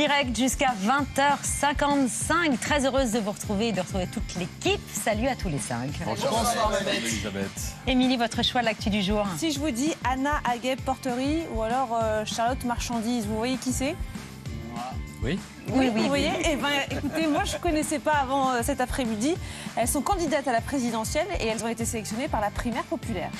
direct jusqu'à 20h55. Très heureuse de vous retrouver et de retrouver toute l'équipe. Salut à tous les cinq. Bonsoir, Elisabeth. Émilie, votre choix de l'actu du jour Si je vous dis Anna Haguet Porterie ou alors euh, Charlotte Marchandise, vous voyez qui c'est? Oui Oui, oui, Vous voyez oui. Eh ben, écoutez, moi je ne connaissais pas avant euh, cet après-midi. Elles sont candidates à la présidentielle et elles ont été sélectionnées par la primaire populaire.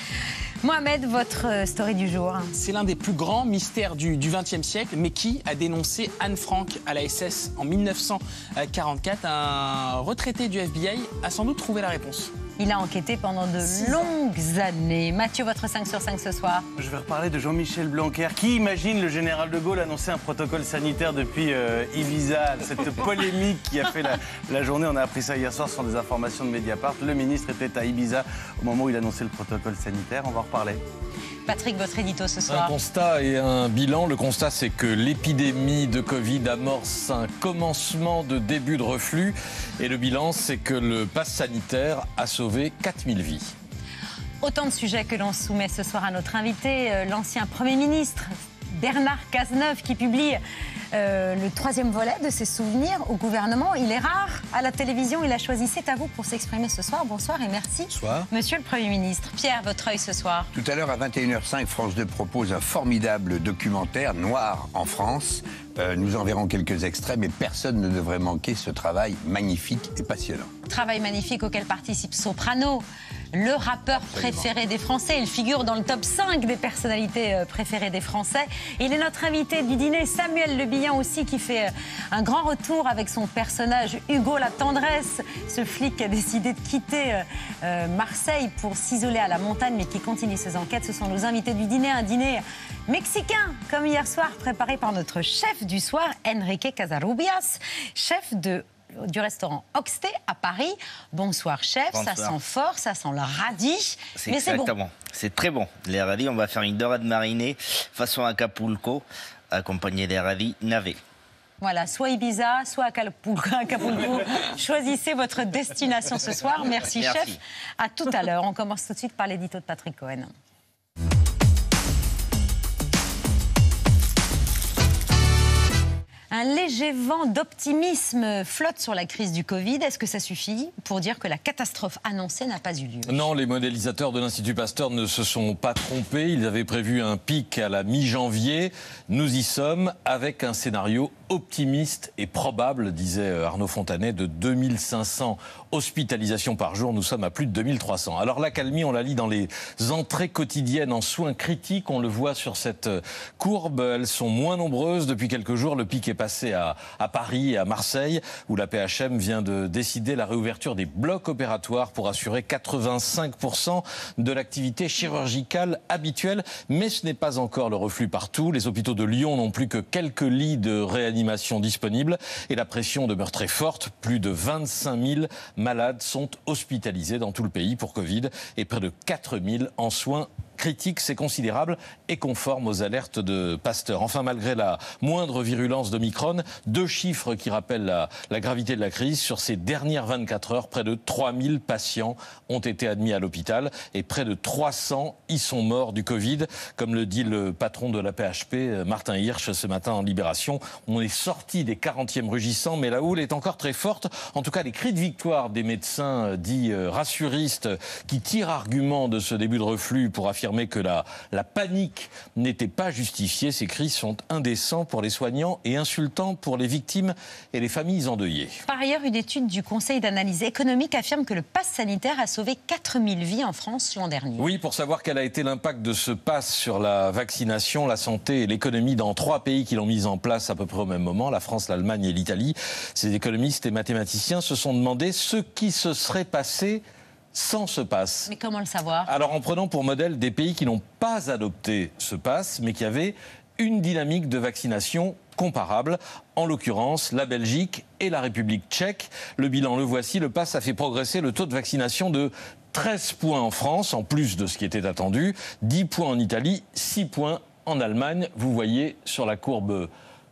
Mohamed, votre euh, story du jour. C'est l'un des plus grands mystères du XXe siècle, mais qui a dénoncé Anne Frank à la SS en 1944 Un retraité du FBI a sans doute trouvé la réponse. Il a enquêté pendant de longues années. Mathieu, votre 5 sur 5 ce soir. Je vais reparler de Jean-Michel Blanquer. Qui imagine le général de Gaulle annoncer un protocole sanitaire depuis euh, Ibiza? Cette polémique qui a fait la, la journée, on a appris ça hier soir sur des informations de Mediapart. Le ministre était à Ibiza au moment où il annonçait le protocole sanitaire. On va en reparler. Patrick, votre édito ce Un soir. constat et un bilan. Le constat, c'est que l'épidémie de Covid amorce un commencement de début de reflux. Et le bilan, c'est que le pass sanitaire a sauvé 4000 vies. Autant de sujets que l'on soumet ce soir à notre invité, euh, l'ancien Premier ministre Bernard Cazeneuve, qui publie euh, le troisième volet de ses souvenirs au gouvernement. Il est rare à la télévision, il a choisi C'est à vous pour s'exprimer ce soir. Bonsoir et merci. Bonsoir. Monsieur le Premier ministre, Pierre, votre œil ce soir. Tout à l'heure, à 21h05, France 2 propose un formidable documentaire, Noir en France. Euh, nous en verrons quelques extraits, mais personne ne devrait manquer ce travail magnifique et passionnant. Travail magnifique auquel participe Soprano, le rappeur préféré des Français. Il figure dans le top 5 des personnalités euh, préférées des Français. Il est notre invité du dîner, Samuel Le Bihan aussi, qui fait euh, un grand retour avec son personnage Hugo la tendresse, ce flic qui a décidé de quitter euh, Marseille pour s'isoler à la montagne, mais qui continue ses enquêtes. Ce sont nos invités du dîner, un dîner mexicain, comme hier soir, préparé par notre chef du soir, Enrique Casarubias, chef de du restaurant Oxté à Paris. Bonsoir chef, ça sent fort, ça sent le radis, C'est mais c'est bon. exactement. C'est très bon. Les radis, on va faire une dorade marinée façon Acapulco, accompagnée des radis navets. Voilà, soit Ibiza, soit Acapulco. Acapulco. Choisissez votre destination ce soir. Merci, Merci. chef. À tout à l'heure. On commence tout de suite par l'édito de Patrick Cohen. Un léger vent d'optimisme flotte sur la crise du Covid. Est-ce que ça suffit pour dire que la catastrophe annoncée n'a pas eu lieu? Non, les modélisateurs de l'Institut Pasteur ne se sont pas trompés. Ils avaient prévu un pic à la mi-janvier. Nous y sommes avec un scénario optimiste et probable, disait euh, Arnaud Fontanet, de 2500 hospitalisations par jour. Nous sommes à plus de 2300. Alors l'accalmie, on la lit dans les entrées quotidiennes en soins critiques. On le voit sur cette euh, courbe. Elles sont moins nombreuses depuis quelques jours. Le pic est passé à, à Paris et à Marseille, où la PHM vient de décider la réouverture des blocs opératoires pour assurer 85% de l'activité chirurgicale habituelle. Mais ce n'est pas encore le reflux partout. Les hôpitaux de Lyon n'ont plus que quelques lits de réanimation disponibles et la pression demeure très forte. Plus de 25 000 malades sont hospitalisés dans tout le pays pour Covid et près de 4 000 en soins critique, c'est considérable et conforme aux alertes de Pasteur. Enfin, malgré la moindre virulence d'Omicron, deux chiffres qui rappellent la, la gravité de la crise. Sur ces dernières 24 heures, près de 3000 patients ont été admis à l'hôpital et près de 300 y sont morts du Covid. Comme le dit le patron de la PHP, Martin Hirsch, ce matin en Libération, on est sorti des 40e rugissants, mais la houle est encore très forte. En tout cas, les cris de victoire des médecins euh, dits euh, rassuristes qui tirent argument de ce début de reflux pour affirmer que la, la panique n'était pas justifiée. Ces cris sont indécents pour les soignants et insultants pour les victimes et les familles endeuillées. Par ailleurs, une étude du Conseil d'analyse économique affirme que le pass sanitaire a sauvé 4000 vies en France l'an dernier. Oui, pour savoir quel a été l'impact de ce pass sur la vaccination, la santé et l'économie dans trois pays qui l'ont mis en place à peu près au même moment, la France, l'Allemagne et l'Italie. Ces économistes et mathématiciens se sont demandé ce qui se serait passé sans ce pass. Mais comment le savoir? Alors en prenant pour modèle des pays qui n'ont pas adopté ce pass, mais qui avaient une dynamique de vaccination comparable, en l'occurrence la Belgique et la République tchèque. Le bilan, le voici, le pass a fait progresser le taux de vaccination de 13 points en France, en plus de ce qui était attendu, 10 points en Italie, 6 points en Allemagne. Vous voyez sur la courbe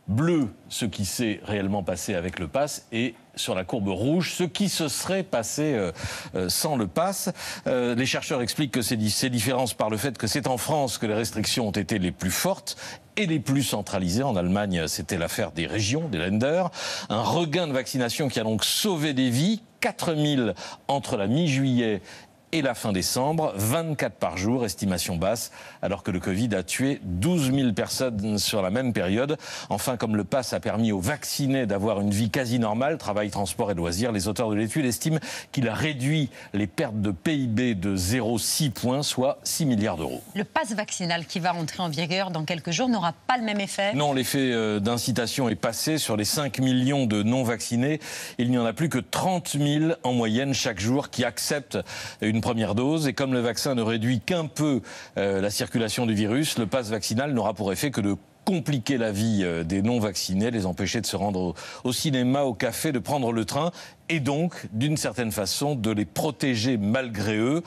bleu ce qui s'est réellement passé avec le pass et sur la courbe rouge ce qui se serait passé euh, euh, sans le pass. Euh, les chercheurs expliquent que ces, ces différences par le fait que c'est en France que les restrictions ont été les plus fortes et les plus centralisées. En Allemagne, c'était l'affaire des régions, des lenders. Un regain de vaccination qui a donc sauvé des vies. 4000 entre la mi-juillet et la fin décembre, 24 par jour, estimation basse, alors que le Covid a tué 12 000 personnes sur la même période. Enfin, comme le pass a permis aux vaccinés d'avoir une vie quasi normale, travail, transport et loisirs, les auteurs de l'étude estiment qu'il a réduit les pertes de PIB de 0,6 points, soit 6 milliards d'euros. Le pass vaccinal qui va entrer en vigueur dans quelques jours n'aura pas le même effet? Non, l'effet euh, d'incitation est passé sur les 5 millions de non-vaccinés. Il n'y en a plus que 30 000 en moyenne chaque jour qui acceptent une première dose. Et comme le vaccin ne réduit qu'un peu euh, la circulation du virus, le pass vaccinal n'aura pour effet que de compliquer la vie euh, des non-vaccinés, les empêcher de se rendre au, au, cinéma, au café, de prendre le train, et donc, d'une certaine façon, de les protéger malgré eux,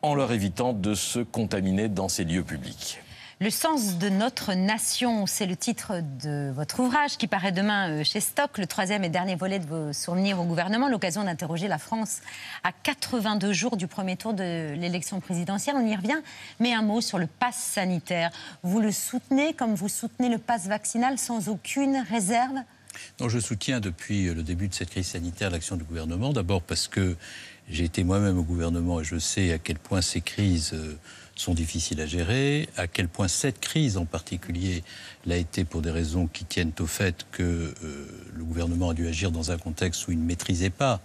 en leur évitant de se contaminer dans ces lieux publics. Le sens de notre nation, c'est le titre de votre ouvrage qui paraît demain euh, chez Stock, le troisième et dernier volet de vos souvenirs au gouvernement, l'occasion d'interroger la France à 82 jours du premier tour de l'élection présidentielle. On y revient, mais un mot sur le pass sanitaire. Vous le soutenez comme vous soutenez le pass vaccinal sans aucune réserve? Non, je soutiens depuis le début de cette crise sanitaire l'action du gouvernement. D'abord parce que j'ai été moi-même au gouvernement et je sais à quel point ces crises euh, sont difficiles à gérer, à quel point cette crise en particulier l'a été pour des raisons qui tiennent au fait que euh, le gouvernement a dû agir dans un contexte où il ne maîtrisait pas,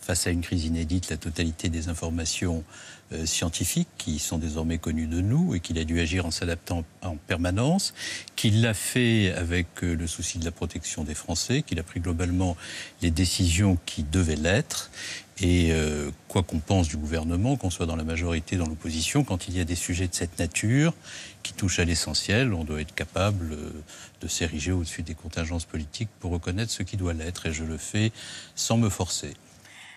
face à une crise inédite, la totalité des informations euh, scientifiques qui sont désormais connues de nous et qu'il a dû agir en s'adaptant en permanence, qu'il l'a fait avec euh, le souci de la protection des Français, qu'il a pris globalement les décisions qui devaient l'être et euh, quoi qu'on pense du gouvernement, qu'on soit dans la majorité, dans l'opposition, quand il y a des sujets de cette nature qui touchent à l'essentiel, on doit être capable euh, de s'ériger au-dessus des contingences politiques pour reconnaître ce qui doit l'être. Et je le fais sans me forcer.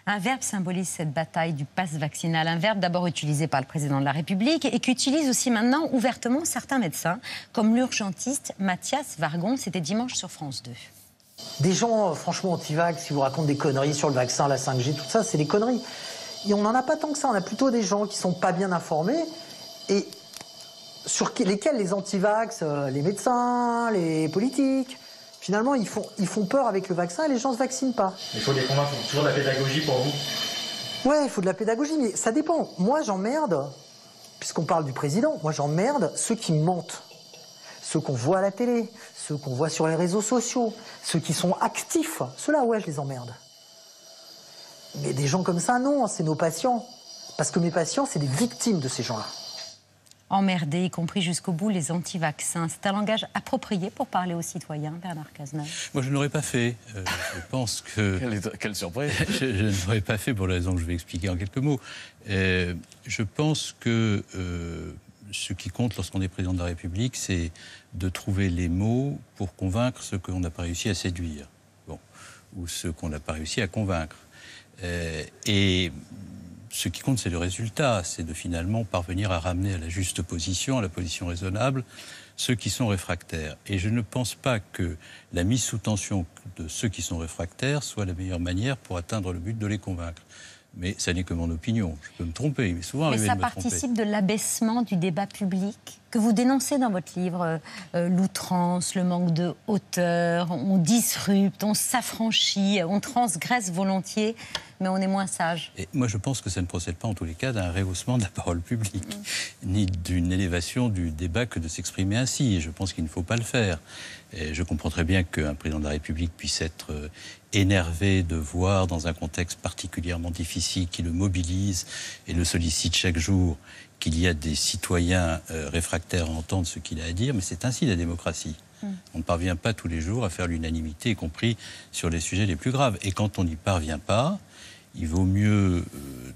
Un verbe symbolise cette bataille du pass vaccinal, un verbe d'abord utilisé par le président de la République et qu'utilisent aussi maintenant ouvertement certains médecins, comme l'urgentiste Mathias Vargon. C'était dimanche sur France 2. Des gens, euh, franchement, anti-vax, qui vous racontent des conneries sur le vaccin, la 5G, tout ça, c'est des conneries. Et on n'en a pas tant que ça. On a plutôt des gens qui sont pas bien informés et sur lesquels les anti-vax, euh, les médecins, les politiques, finalement, ils font, ils font peur avec le vaccin et les gens ne se vaccinent pas. Il faut des convaincre, toujours de la pédagogie pour vous Ouais, il faut de la pédagogie, mais ça dépend. Moi, j'emmerde, puisqu'on parle du président, moi, j'emmerde ceux qui mentent ceux qu'on voit à la télé, ceux qu'on voit sur les réseaux sociaux, ceux qui sont actifs, ceux-là, ouais, je les emmerde. Mais des gens comme ça, non, c'est nos patients. Parce que mes patients, c'est des victimes de ces gens-là. Emmerder, y compris jusqu'au bout, les anti-vaccins. C'est un langage approprié pour parler aux citoyens, Bernard Cazeneuve Moi, je ne l'aurais pas fait. Euh, je pense que... Quelle, surprise Je, je ne l'aurais pas fait pour la raison que je vais expliquer en quelques mots. Euh, je pense que euh, ce qui compte lorsqu'on est président de la République, c'est de trouver les mots pour convaincre ceux qu'on n'a pas réussi à séduire, ou ceux qu'on n'a pas réussi à convaincre. Euh, et ce qui compte, c'est le résultat, c'est de finalement parvenir à ramener à la juste position, à la position raisonnable, ceux qui sont réfractaires. Et je ne pense pas que la mise sous tension de ceux qui sont réfractaires soit la meilleure manière pour atteindre le but de les convaincre mais ça n'est que mon opinion. Je peux me tromper, mais souvent mais ça participe de l'abaissement du débat public que vous dénoncez dans votre livre, euh, euh, l'outrance, le manque de hauteur, on disrupte, on s'affranchit, on transgresse volontiers, mais on est moins sage. Et moi, je pense que ça ne procède pas en tous les cas d'un rehaussement de la parole publique, mm. ni d'une élévation du débat que de s'exprimer ainsi. Je pense qu'il ne faut pas le faire. Et je comprends très bien qu'un président de la République puisse être euh, énervé de voir dans un contexte particulièrement difficile qui le mobilise et le sollicite chaque jour qu'il y a des citoyens euh, réfractaires à entendre ce qu'il a à dire, mais c'est ainsi la démocratie. Mm. On ne parvient pas tous les jours à faire l'unanimité, y compris sur les sujets les plus graves. Et quand on n'y parvient pas, il vaut mieux euh,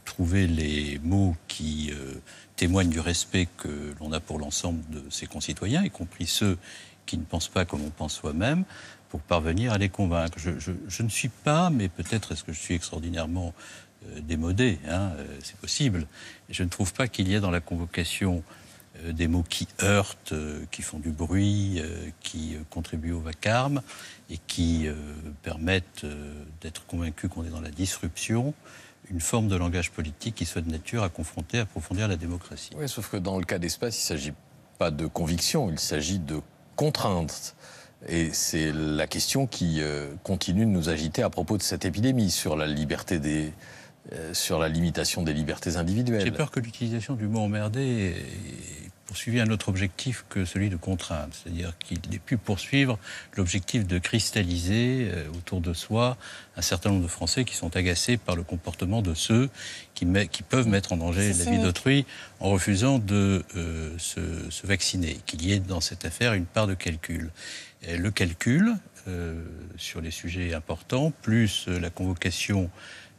trouver les mots qui euh, témoignent du respect que l'on a pour l'ensemble de ses concitoyens, y compris ceux qui ne pensent pas comme on pense soi-même, pour parvenir à les convaincre. Je, je ne suis pas, mais peut-être est-ce que je suis extraordinairement démodé, hein, euh, c'est possible. je ne trouve pas qu'il y ait dans la convocation euh, des mots qui heurtent, euh, qui font du bruit, euh, qui euh, contribuent au vacarme et qui euh, permettent euh, d'être convaincus qu'on est dans la disruption, une forme de langage politique qui soit de nature à confronter, à approfondir la démocratie. Oui, sauf que dans le cas d'espace, il ne s'agit pas de conviction, il s'agit de contrainte. Et c'est la question qui euh, continue de nous agiter à propos de cette épidémie sur la liberté des, euh, sur la limitation des libertés individuelles. J'ai peur que l'utilisation du mot emmerdé ait poursuivi un autre objectif que celui de contraindre, c'est-à-dire qu'il ait pu poursuivre l'objectif de cristalliser euh, autour de soi un certain nombre de Français qui sont agacés par le comportement de ceux qui, met- qui peuvent mettre en danger la vie d'autrui en refusant de euh, se, se vacciner, qu'il y ait dans cette affaire une part de calcul. Et le calcul euh, sur les sujets importants, plus euh, la convocation euh,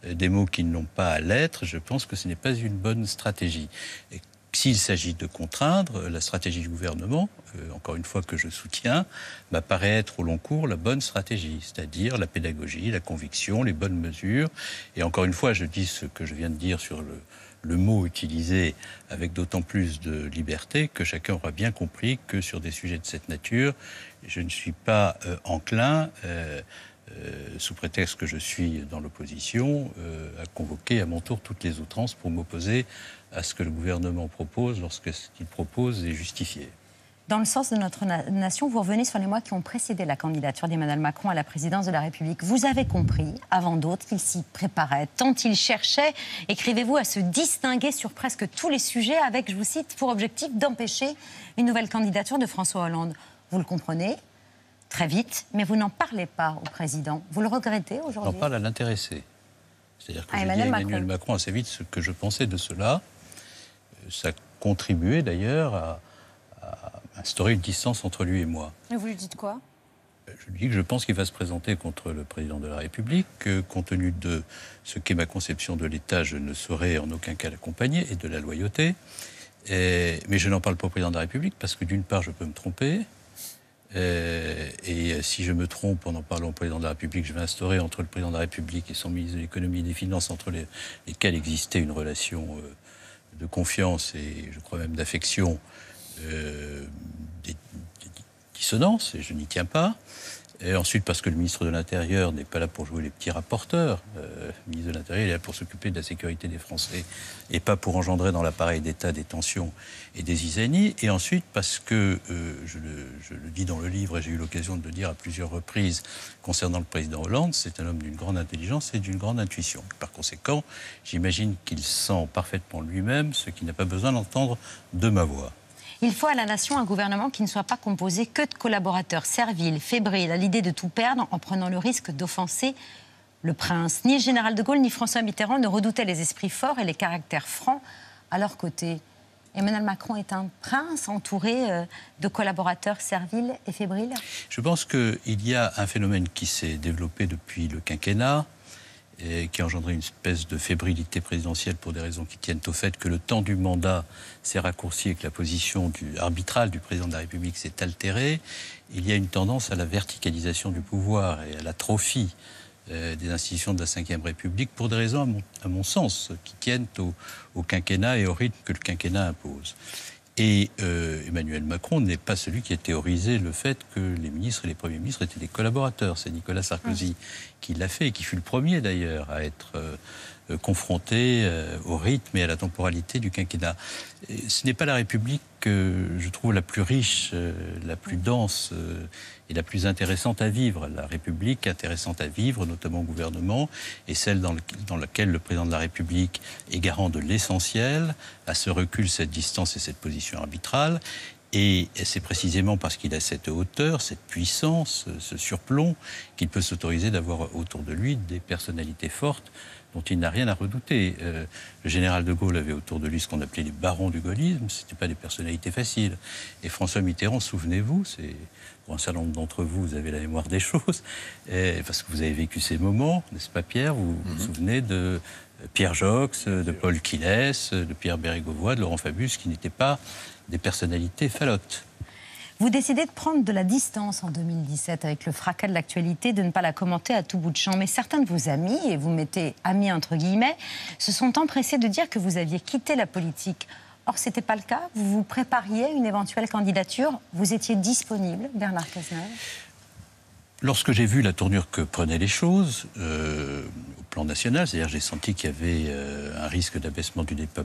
des mots qui n'ont pas à l'être, je pense que ce n'est pas une bonne stratégie. Et s'il s'agit de contraindre, euh, la stratégie du gouvernement, euh, encore une fois que je soutiens, m'apparaît être au long cours la bonne stratégie, c'est-à-dire la pédagogie, la conviction, les bonnes mesures. Et encore une fois, je dis ce que je viens de dire sur le, mot utilisé avec d'autant plus de liberté que chacun aura bien compris que sur des sujets de cette nature, je ne suis pas euh, enclin, euh, euh, sous prétexte que je suis dans l'opposition, euh, à convoquer à mon tour toutes les outrances pour m'opposer à ce que le gouvernement propose lorsque ce qu'il propose est justifié. Dans le sens de notre na- nation, vous revenez sur les mois qui ont précédé la candidature d'Emmanuel Macron à la présidence de la République. Vous avez compris, avant d'autres, qu'il s'y préparait, tant il cherchait, écrivez-vous, à se distinguer sur presque tous les sujets avec, je vous cite, pour objectif d'empêcher une nouvelle candidature de François Hollande. Vous le comprenez très vite, mais vous n'en parlez pas au président. Vous le regrettez J'en aujourd'hui parle à l'intéressé. C'est-à-dire que Ah, j'ai dit à Emmanuel Macron. Macron assez vite ce que je pensais de cela. Euh, Ça contribuait d'ailleurs à, à instaurer une distance entre lui et moi. Et vous lui dites quoi? Je lui dis que je pense qu'il va se présenter contre le président de la République, que compte tenu de ce qu'est ma conception de l'État, je ne saurais en aucun cas l'accompagner et de la loyauté. Et- mais je n'en parle pas au président de la République parce que d'une part, je peux me tromper. Euh, et si je me trompe en en parlant au président de la République, je vais instaurer entre le président de la République et son ministre de l'économie et des finances, entre les- lesquels existait une relation euh, de confiance et je crois même d'affection, euh, dissonances, et je n'y tiens pas. Et ensuite, parce que le ministre de l'Intérieur n'est pas là pour jouer les petits rapporteurs. Euh, le ministre de l'Intérieur est là pour s'occuper de la sécurité des Français et pas pour engendrer dans l'appareil d'État des tensions et des isanies. Et ensuite, parce que, euh, je, le, je le dis dans le livre et j'ai eu l'occasion de le dire à plusieurs reprises concernant le président Hollande, c'est un homme d'une grande intelligence et d'une grande intuition. Par conséquent, j'imagine qu'il sent parfaitement lui-même ce qu'il n'a pas besoin d'entendre de ma voix. Il faut à la nation un gouvernement qui ne soit pas composé que de collaborateurs serviles, fébriles, à l'idée de tout perdre en prenant le risque d'offenser le prince. Ni le général de Gaulle ni François Mitterrand ne redoutaient les esprits forts et les caractères francs à leur côté. Emmanuel Macron est un prince entouré euh, de collaborateurs serviles et fébriles? Je pense qu'il y a un phénomène qui s'est développé depuis le quinquennat et qui a engendré une espèce de fébrilité présidentielle pour des raisons qui tiennent au fait que le temps du mandat s'est raccourci et que la position du, arbitrale du président de la République s'est altérée. Il y a une tendance à la verticalisation du pouvoir et à l'atrophie euh, des institutions de la Ve République pour des raisons, à mon, sens, qui tiennent au quinquennat et au rythme que le quinquennat impose. Et euh, Emmanuel Macron n'est pas celui qui a théorisé le fait que les ministres et les premiers ministres étaient des collaborateurs. C'est Nicolas Sarkozy qui l'a fait et qui fut le premier d'ailleurs à être euh, confronté euh, au rythme et à la temporalité du quinquennat. Et ce n'est pas la République que je trouve la plus riche, euh, la plus dense euh, et la plus intéressante à vivre. La République intéressante à vivre, notamment au gouvernement, est celle dans, dans laquelle le président de la République est garant de l'essentiel, à ce recul, cette distance et cette position arbitrale. Et c'est précisément parce qu'il a cette hauteur, cette puissance, ce surplomb, qu'il peut s'autoriser d'avoir autour de lui des personnalités fortes dont il n'a rien à redouter. Euh, le général de Gaulle avait autour de lui ce qu'on appelait les barons du gaullisme, ce n'étaient pas des personnalités faciles. Et François Mitterrand, souvenez-vous, c'est pour un certain nombre d'entre vous, vous avez la mémoire des choses, et- parce que vous avez vécu ces moments, n'est-ce pas Pierre? Vous vous Mhm. souvenez de euh, Pierre Jox, de Paul Quillès, de Pierre Bérégovoy, de Laurent Fabius, qui n'étaient pas des personnalités falottes. Vous décidez de prendre de la distance en 2017 avec le fracas de l'actualité, de ne pas la commenter à tout bout de champ. Mais certains de vos amis, et vous mettez amis entre guillemets, se sont empressés de dire que vous aviez quitté la politique. Or, ce n'était pas le cas. Vous vous prépariez une éventuelle candidature. Vous étiez disponible, Bernard Cazeneuve? Lorsque j'ai vu la tournure que prenaient les choses euh, au plan national, c'est-à-dire j'ai senti qu'il y avait euh, un risque d'abaissement du débat,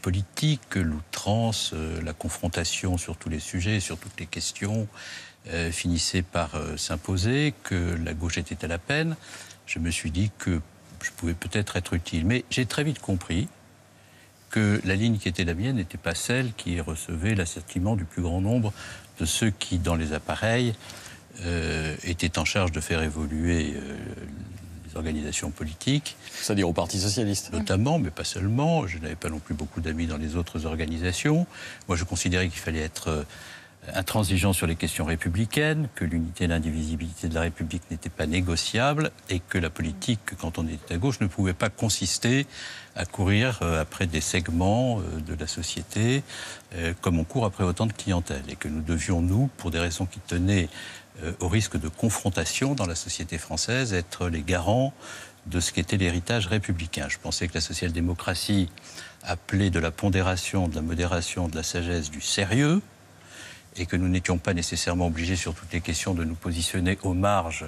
politique, que l'outrance, euh, la confrontation sur tous les sujets, sur toutes les questions, finissait par s'imposer, que la gauche était à la peine, je me suis dit que je pouvais peut-être être utile. Mais j'ai très vite compris que la ligne qui était la mienne n'était pas celle qui recevait l'assentiment du plus grand nombre de ceux qui, dans les appareils, euh, étaient en charge de faire évoluer euh, les organisations politiques. C'est-à-dire au Parti Socialiste Notamment, mais pas seulement. Je n'avais pas non plus beaucoup d'amis dans les autres organisations. Moi, je considérais qu'il fallait être euh, intransigeant sur les questions républicaines, que l'unité et l'indivisibilité de la République n'étaient pas négociables et que la politique, quand on était à gauche, ne pouvait pas consister à courir après des segments de la société comme on court après autant de clientèle et que nous devions, nous, pour des raisons qui tenaient euh, au risque de confrontation dans la société française, être les garants de ce qu'était l'héritage républicain. Je pensais que la social-démocratie appelait de la pondération, de la modération, de la sagesse, du sérieux, et que nous n'étions pas nécessairement obligés sur toutes les questions de nous positionner aux marges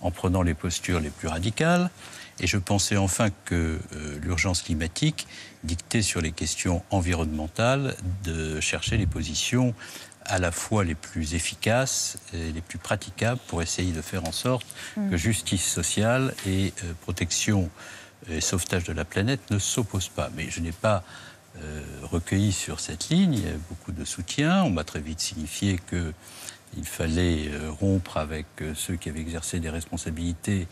en prenant les postures les plus radicales. Et je pensais enfin que euh, l'urgence climatique dictait sur les questions environnementales de chercher les positions à la fois les plus efficaces et les plus praticables pour essayer de faire en sorte Mm. que justice sociale et euh, protection et sauvetage de la planète ne s'opposent pas. Mais je n'ai pas euh, recueilli sur cette ligne. Il y a beaucoup de soutien. On m'a très vite signifié que il fallait euh, rompre avec euh, ceux qui avaient exercé des responsabilités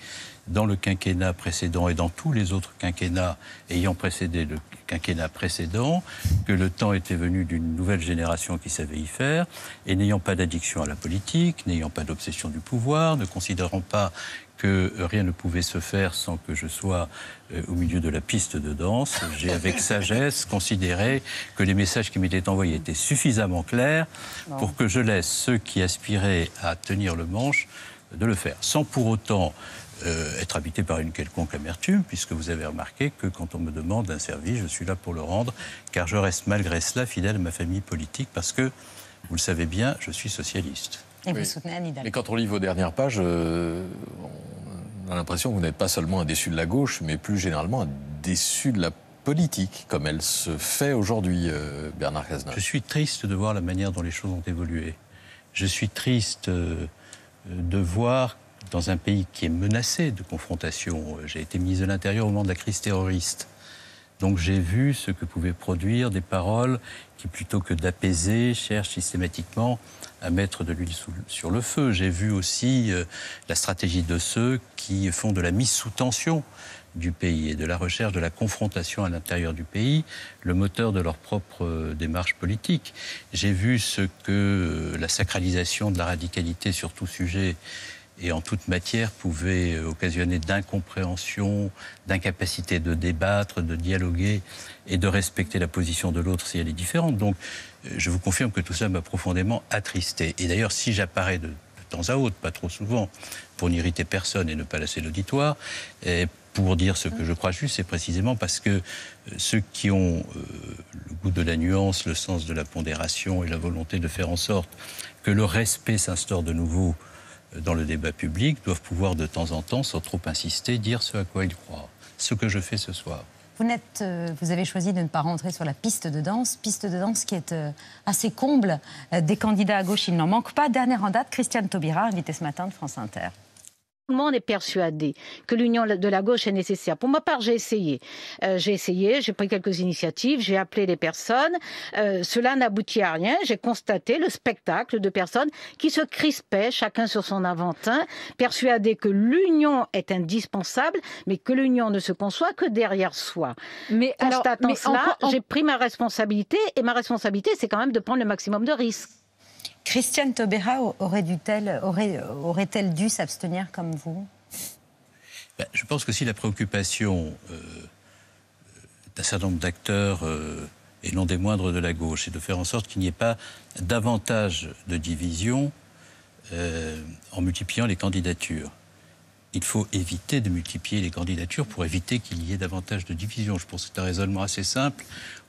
dans le quinquennat précédent et dans tous les autres quinquennats ayant précédé le quinquennat précédent, que le temps était venu d'une nouvelle génération qui savait y faire, et n'ayant pas d'addiction à la politique, n'ayant pas d'obsession du pouvoir, ne considérant pas que euh, rien ne pouvait se faire sans que je sois euh, au milieu de la piste de danse. J'ai avec sagesse considéré que les messages qui m'étaient envoyés étaient suffisamment clairs pour que je laisse ceux qui aspiraient à tenir le manche de le faire, sans pour autant euh, être habité par une quelconque amertume, puisque vous avez remarqué que quand on me demande un service, je suis là pour le rendre, car je reste malgré cela fidèle à ma famille politique, parce que, vous le savez bien, je suis socialiste. Et vous soutenez Anne Hidalgo. Mais quand on lit vos dernières pages, euh, on a l'impression que vous n'êtes pas seulement un déçu de la gauche, mais plus généralement un déçu de la politique, comme elle se fait aujourd'hui, euh, Bernard Cazeneuve. Je suis triste de voir la manière dont les choses ont évolué. Je suis triste euh, de voir dans un pays qui est menacé de confrontation. J'ai été ministre de l'Intérieur au moment de la crise terroriste. Donc j'ai vu ce que pouvaient produire des paroles qui, plutôt que d'apaiser, cherchent systématiquement à mettre de l'huile sur le feu. J'ai vu aussi euh, la stratégie de ceux qui font de la mise sous tension du pays et de la recherche de la confrontation à l'intérieur du pays, le moteur de leur propre euh, démarche politique. J'ai vu ce que euh, la sacralisation de la radicalité sur tout sujet et en toute matière pouvait euh, occasionner d'incompréhension, d'incapacité de débattre, de dialoguer et de respecter la position de l'autre si elle est différente. Donc je vous confirme que tout ça m'a profondément attristé. Et d'ailleurs, si j'apparais de, temps à autre, pas trop souvent, pour n'irriter personne et ne pas lasser l'auditoire, pour dire ce que je crois juste, c'est précisément parce que euh, ceux qui ont euh, le goût de la nuance, le sens de la pondération et la volonté de faire en sorte que le respect s'instaure de nouveau euh, dans le débat public doivent pouvoir de temps en temps, sans trop insister, dire ce à quoi ils croient. Ce que je fais ce soir. Euh, vous avez choisi de ne pas rentrer sur la piste de danse, piste de danse qui est euh, assez comble euh, des candidats à gauche. Il n'en manque pas. Dernière en date, Christiane Taubira, invitée ce matin de France Inter. Tout le monde est persuadé que l'union de la gauche est nécessaire. Pour ma part, j'ai essayé. Euh, j'ai essayé, j'ai pris quelques initiatives, j'ai appelé les personnes. Euh, cela n'aboutit à rien. J'ai constaté le spectacle de personnes qui se crispaient, chacun sur son aventin, persuadés que l'union est indispensable, mais que l'union ne se conçoit que derrière soi. Mais alors, Constatant mais cela, en- j'ai pris ma responsabilité, et ma responsabilité, c'est quand même de prendre le maximum de risques. Christiane Taubira aurait dû-elle aurait, aurait-elle dû s'abstenir comme vous? Ben, je pense que si la préoccupation euh, d'un certain nombre d'acteurs, euh, et non des moindres de la gauche, est de faire en sorte qu'il n'y ait pas davantage de division euh, en multipliant les candidatures, il faut éviter de multiplier les candidatures pour éviter qu'il y ait davantage de divisions. Je pense que c'est un raisonnement assez simple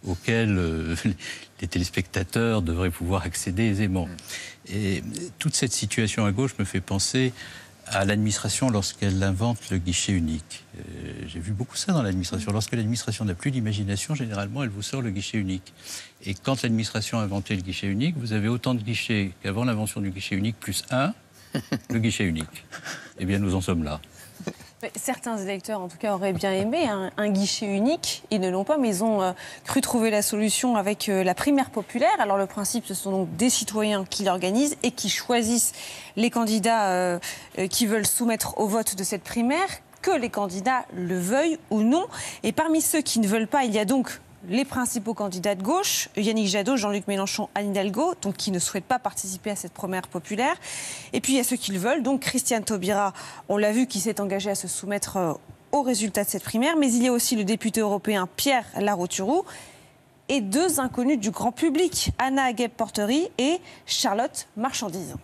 auquel euh, les téléspectateurs devraient pouvoir accéder aisément. Et toute cette situation à gauche me fait penser à l'administration lorsqu'elle invente le guichet unique. Euh, J'ai vu beaucoup ça dans l'administration. Lorsque l'administration n'a plus d'imagination, généralement, elle vous sort le guichet unique. Et quand l'administration a inventé le guichet unique, vous avez autant de guichets qu'avant l'invention du guichet unique, plus un, le guichet unique. Eh bien, nous en sommes là. Certains électeurs, en tout cas, auraient bien aimé un, guichet unique. Ils ne l'ont pas, mais ils ont euh, cru trouver la solution avec euh, la primaire populaire. Alors, le principe, ce sont donc des citoyens qui l'organisent et qui choisissent les candidats euh, qui veulent soumettre au vote de cette primaire, que les candidats le veuillent ou non. Et parmi ceux qui ne veulent pas, il y a donc les principaux candidats de gauche, Yannick Jadot, Jean-Luc Mélenchon, Anne Hidalgo, donc qui ne souhaitent pas participer à cette première populaire. Et puis il y a ceux qui le veulent, donc Christiane Taubira, on l'a vu, qui s'est engagé à se soumettre euh, aux résultats de cette primaire. Mais il y a aussi le député européen Pierre Larouturou et deux inconnus du grand public, Anna Aguep-Portery et Charlotte Marchandise.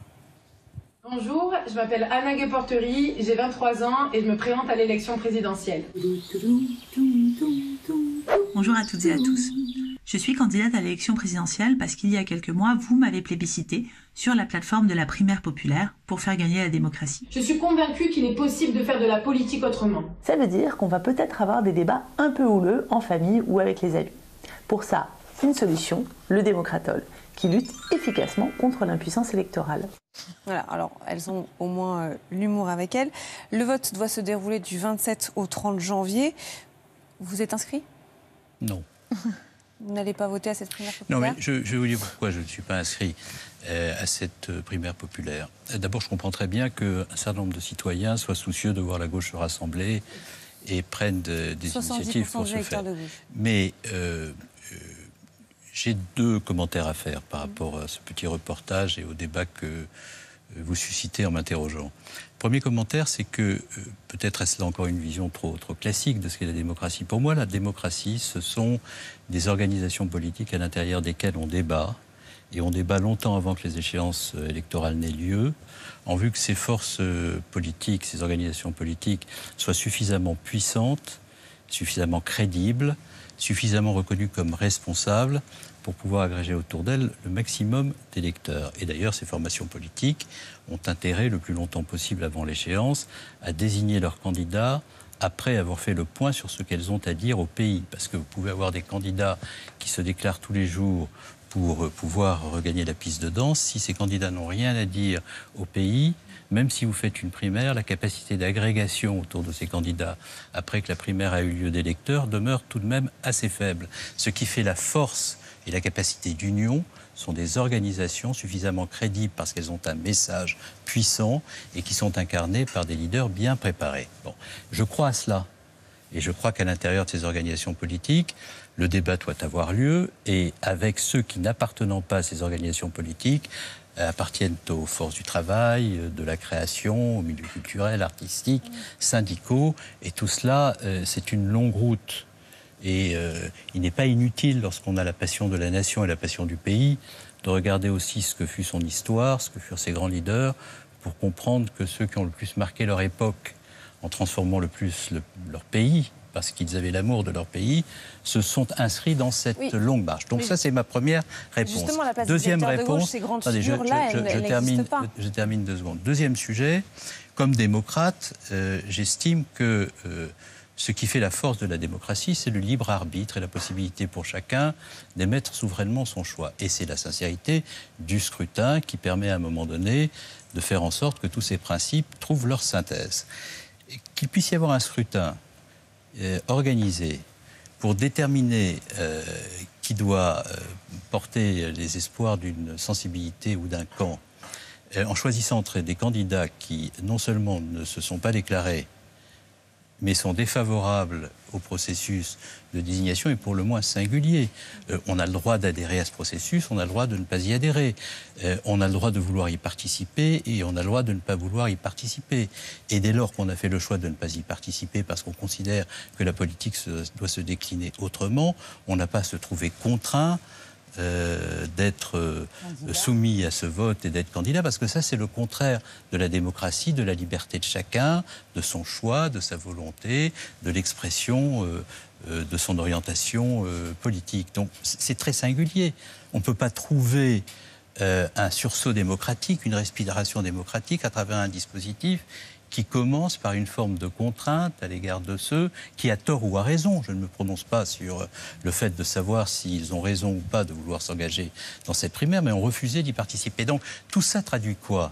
Bonjour, je m'appelle Anna Gueportery, j'ai 23 ans et je me présente à l'élection présidentielle. Bonjour à toutes et à tous. Je suis candidate à l'élection présidentielle parce qu'il y a quelques mois, vous m'avez plébiscité sur la plateforme de la primaire populaire pour faire gagner la démocratie. Je suis convaincue qu'il est possible de faire de la politique autrement. Ça veut dire qu'on va peut-être avoir des débats un peu houleux en famille ou avec les amis. Pour ça, une solution, le démocratol, qui lutte efficacement contre l'impuissance électorale. Voilà, alors elles ont au moins euh, l'humour avec elles. Le vote doit se dérouler du 27 au 30 janvier. Vous êtes inscrit? Non. Vous n'allez pas voter à cette primaire Non, populaire? mais je, je vais vous dire pourquoi je ne suis pas inscrit euh, à cette euh, primaire populaire. D'abord, je comprends très bien qu'un certain nombre de citoyens soient soucieux de voir la gauche se rassembler et prennent de- des 70% initiatives pour ce faire. de gauche. Mais euh, j'ai deux commentaires à faire par rapport à ce petit reportage et au débat que euh, vous suscitez en m'interrogeant. Premier commentaire, c'est que euh, peut-être est-ce encore une vision trop, classique de ce qu'est la démocratie. Pour moi, la démocratie, ce sont des organisations politiques à l'intérieur desquelles on débat, et on débat longtemps avant que les échéances euh, électorales n'aient lieu, en vue que ces forces politiques, ces organisations politiques soient suffisamment puissantes, suffisamment crédibles, suffisamment reconnues comme responsables pour pouvoir agréger autour d'elles le maximum d'électeurs. Et d'ailleurs, ces formations politiques ont intérêt, le plus longtemps possible avant l'échéance, à désigner leurs candidats après avoir fait le point sur ce qu'elles ont à dire au pays. Parce que vous pouvez avoir des candidats qui se déclarent tous les jours pour pouvoir regagner la piste de danse. Si ces candidats n'ont rien à dire au pays, même si vous faites une primaire, la capacité d'agrégation autour de ces candidats, après que la primaire a eu lieu d'électeurs, demeure tout de même assez faible. Ce qui fait la force et la capacité d'union sont des organisations suffisamment crédibles parce qu'elles ont un message puissant et qui sont incarnées par des leaders bien préparés. Je crois à cela. Et je crois qu'à l'intérieur de ces organisations politiques, le débat doit avoir lieu et avec ceux qui n'appartenant pas à ces organisations politiques appartiennent aux forces du travail, de la création, au milieu culturel, artistique, syndicaux. Et tout cela, euh, c'est une longue route. Et euh, il n'est pas inutile, lorsqu'on a la passion de la nation et la passion du pays, de regarder aussi ce que fut son histoire, ce que furent ses grands leaders, pour comprendre que ceux qui ont le plus marqué leur époque en transformant le plus le- leur pays, parce qu'ils avaient l'amour de leur pays, se sont inscrits dans cette Oui. longue marche. Donc ça, c'est ma première réponse. Justement, la place Deuxième électeurs de réponse. gauche, ces grandes Attendez, je- termine- je termine deux secondes. Deuxième sujet, comme démocrate, euh, j'estime que euh, ce qui fait la force de la démocratie, c'est le libre arbitre et la possibilité pour chacun d'émettre souverainement son choix. Et c'est la sincérité du scrutin qui permet à un moment donné de faire en sorte que tous ces principes trouvent leur synthèse. Qu'il puisse y avoir un scrutin euh, organisé pour déterminer euh, qui doit euh, porter les espoirs d'une sensibilité ou d'un camp, en choisissant entre des candidats qui non seulement ne se sont pas déclarés, mais sont défavorables au processus de désignation est pour le moins singulier. Euh, on a le droit d'adhérer à ce processus, on a le droit de ne pas y adhérer. Euh, on a le droit de vouloir y participer et on a le droit de ne pas vouloir y participer. Et dès lors qu'on a fait le choix de ne pas y participer parce qu'on considère que la politique doit se décliner autrement, on n'a pas à se trouver contraint euh, d'être euh, soumis à ce vote et d'être candidat, parce que ça, c'est le contraire de la démocratie, de la liberté de chacun, de son choix, de sa volonté, de l'expression euh, de son orientation politique. Donc, c'est très singulier. On ne peut pas trouver un sursaut démocratique, une respiration démocratique à travers un dispositif qui commence par une forme de contrainte à l'égard de ceux qui, à tort ou à raison, je ne me prononce pas sur le fait de savoir s'ils ont raison ou pas de vouloir s'engager dans cette primaire, mais ont refusé d'y participer. Donc tout ça traduit quoi?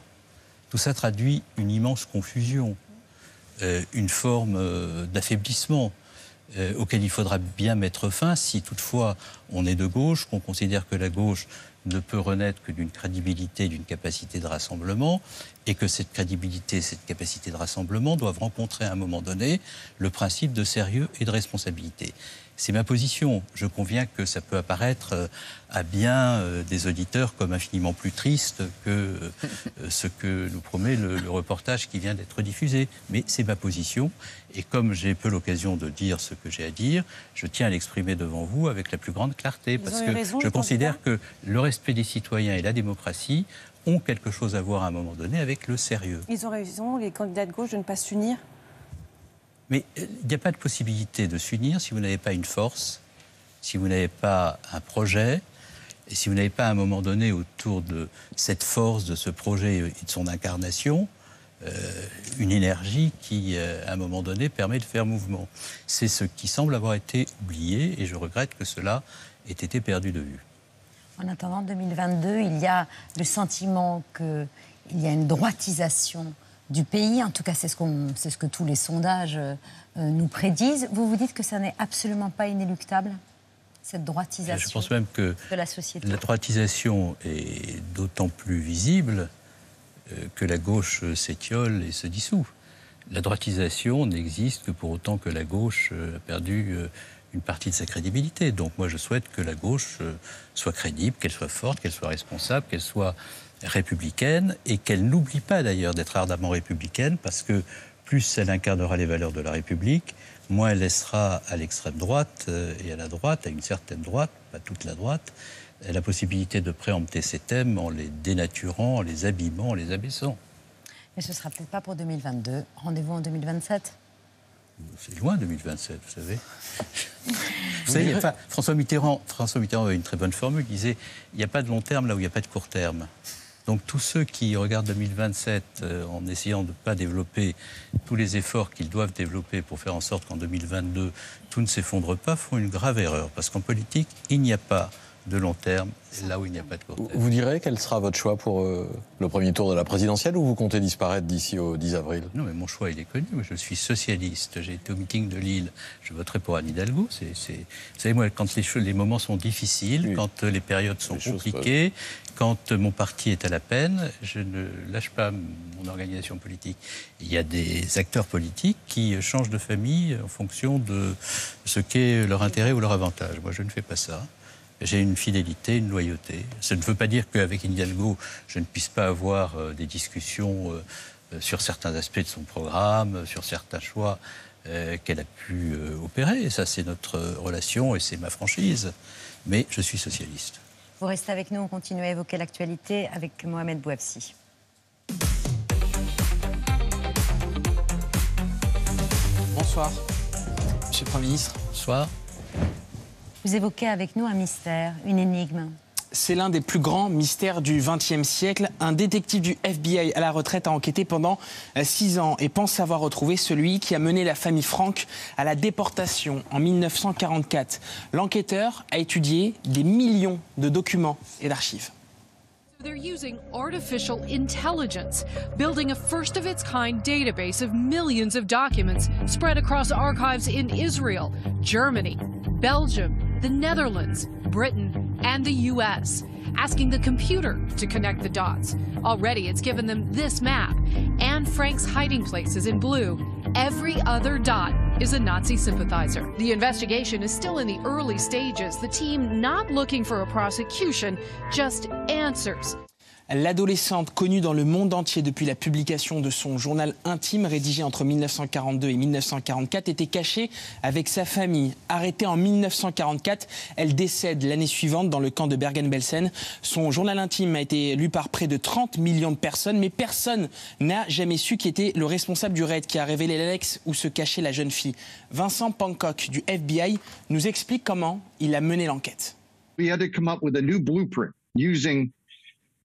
Tout ça traduit une immense confusion, euh, une forme euh, d'affaiblissement. Euh, auquel il faudra bien mettre fin si toutefois on est de gauche, qu'on considère que la gauche ne peut renaître que d'une crédibilité, d'une capacité de rassemblement, et que cette crédibilité, cette capacité de rassemblement doivent rencontrer à un moment donné le principe de sérieux et de responsabilité. C'est ma position. Je conviens que ça peut apparaître euh, à bien euh, des auditeurs comme infiniment plus triste que euh, ce que nous promet le, reportage qui vient d'être diffusé. Mais c'est ma position. Et comme j'ai peu l'occasion de dire ce que j'ai à dire, je tiens à l'exprimer devant vous avec la plus grande clarté. parce que je considère que le respect des citoyens et la démocratie ont quelque chose à voir à un moment donné avec le sérieux. Ils ont raison, les candidats de gauche, de ne pas s'unir mais euh, il n'y a pas de possibilité de s'unir si vous n'avez pas une force, si vous n'avez pas un projet, et si vous n'avez pas à un moment donné autour de cette force, de ce projet et de son incarnation, euh, une énergie qui, euh, à un moment donné, permet de faire mouvement. C'est ce qui semble avoir été oublié, et je regrette que cela ait été perdu de vue. En attendant 2022, il y a le sentiment qu'il y a une droitisation du pays. En tout cas, c'est ce, ce que tous les sondages euh, nous prédisent. Vous vous dites que ça n'est absolument pas inéluctable cette droitisation Je pense même que de la société. La droitisation est d'autant plus visible euh, que la gauche s'étiole et se dissout. La droitisation n'existe que pour autant que la gauche euh, a perdu une partie de sa crédibilité. Donc moi, je souhaite que la gauche soit crédible, qu'elle soit forte, qu'elle soit responsable, qu'elle soit républicaine et qu'elle n'oublie pas d'ailleurs d'être ardemment républicaine parce que plus elle incarnera les valeurs de la République, moins elle laissera à l'extrême droite euh, et à la droite, à une certaine droite, pas toute la droite, la possibilité de préempter ces thèmes en les dénaturant, en les abîmant, en les abaissant. Mais ce sera peut-être pas pour 2022. Rendez-vous en 2027 c'est loin 2027, vous savez. vous savez, François Mitterrand, François Mitterrand avait une très bonne formule. Il disait il n'y a pas de long terme là où il n'y a pas de court terme. Donc tous ceux qui regardent 2027 euh, en essayant de ne pas développer tous les efforts qu'ils doivent développer pour faire en sorte qu'en 2022 tout ne s'effondre pas font une grave erreur. Parce qu'en politique, il n'y a pas de long terme, là où il n'y a pas de court terme. Vous direz quel sera votre choix pour euh, le premier tour de la présidentielle ou vous comptez disparaître d'ici au 10 avril? Non, mais mon choix, il est connu. je suis socialiste. J'ai été au meeting de Lille. Je voterai pour Anne Hidalgo. Vous savez, moi, quand les, les moments sont difficiles, quand les périodes sont compliquées, quand mon parti est à la peine, je ne lâche pas mon organisation politique. Il y a des acteurs politiques qui changent de famille en fonction de ce qu'est leur intérêt ou leur avantage. Moi, je ne fais pas ça j'ai une fidélité, une loyauté. Ça ne veut pas dire qu'avec Hidalgo, je ne puisse pas avoir euh, des discussions euh, euh, sur certains aspects de son programme, sur certains choix qu'elle a pu opérer. Ça, c'est notre relation et c'est ma franchise. Mais je suis socialiste. Vous restez avec nous, on continue à évoquer l'actualité avec Mohamed Bouabsi. Bonsoir, Monsieur le Premier ministre. Bonsoir. Vous évoquez avec nous un mystère, une énigme. C'est l'un des plus grands mystères du XXe siècle. Un détective du FBI à la retraite a enquêté pendant euh, six ans et pense avoir retrouvé celui qui a mené la famille Frank à la déportation en 1944. L'enquêteur a étudié des millions de documents et d'archives. They're using artificial intelligence, building a first of its kind database of millions of documents spread across archives in Israel, Germany, Belgium, the Netherlands, Britain, and the US, asking the computer to connect the dots. Already, it's given them this map and Frank's hiding places in blue. Every other dot is a Nazi sympathizer. The investigation is still in the early stages, the team not looking for a prosecution, just answers. L'adolescente, connue dans le monde entier depuis la publication de son journal intime rédigé entre 1942 et 1944, était cachée avec sa famille. Arrêtée en 1944, elle décède l'année suivante dans le camp de Bergen-Belsen. Son journal intime a été lu par près de 30 millions de personnes, mais personne n'a jamais su qui était le responsable du raid qui a révélé l'annexe où se cachait la jeune fille. Vincent Pancock du FBI nous explique comment il a mené l'enquête. We had to come up with a new blueprint using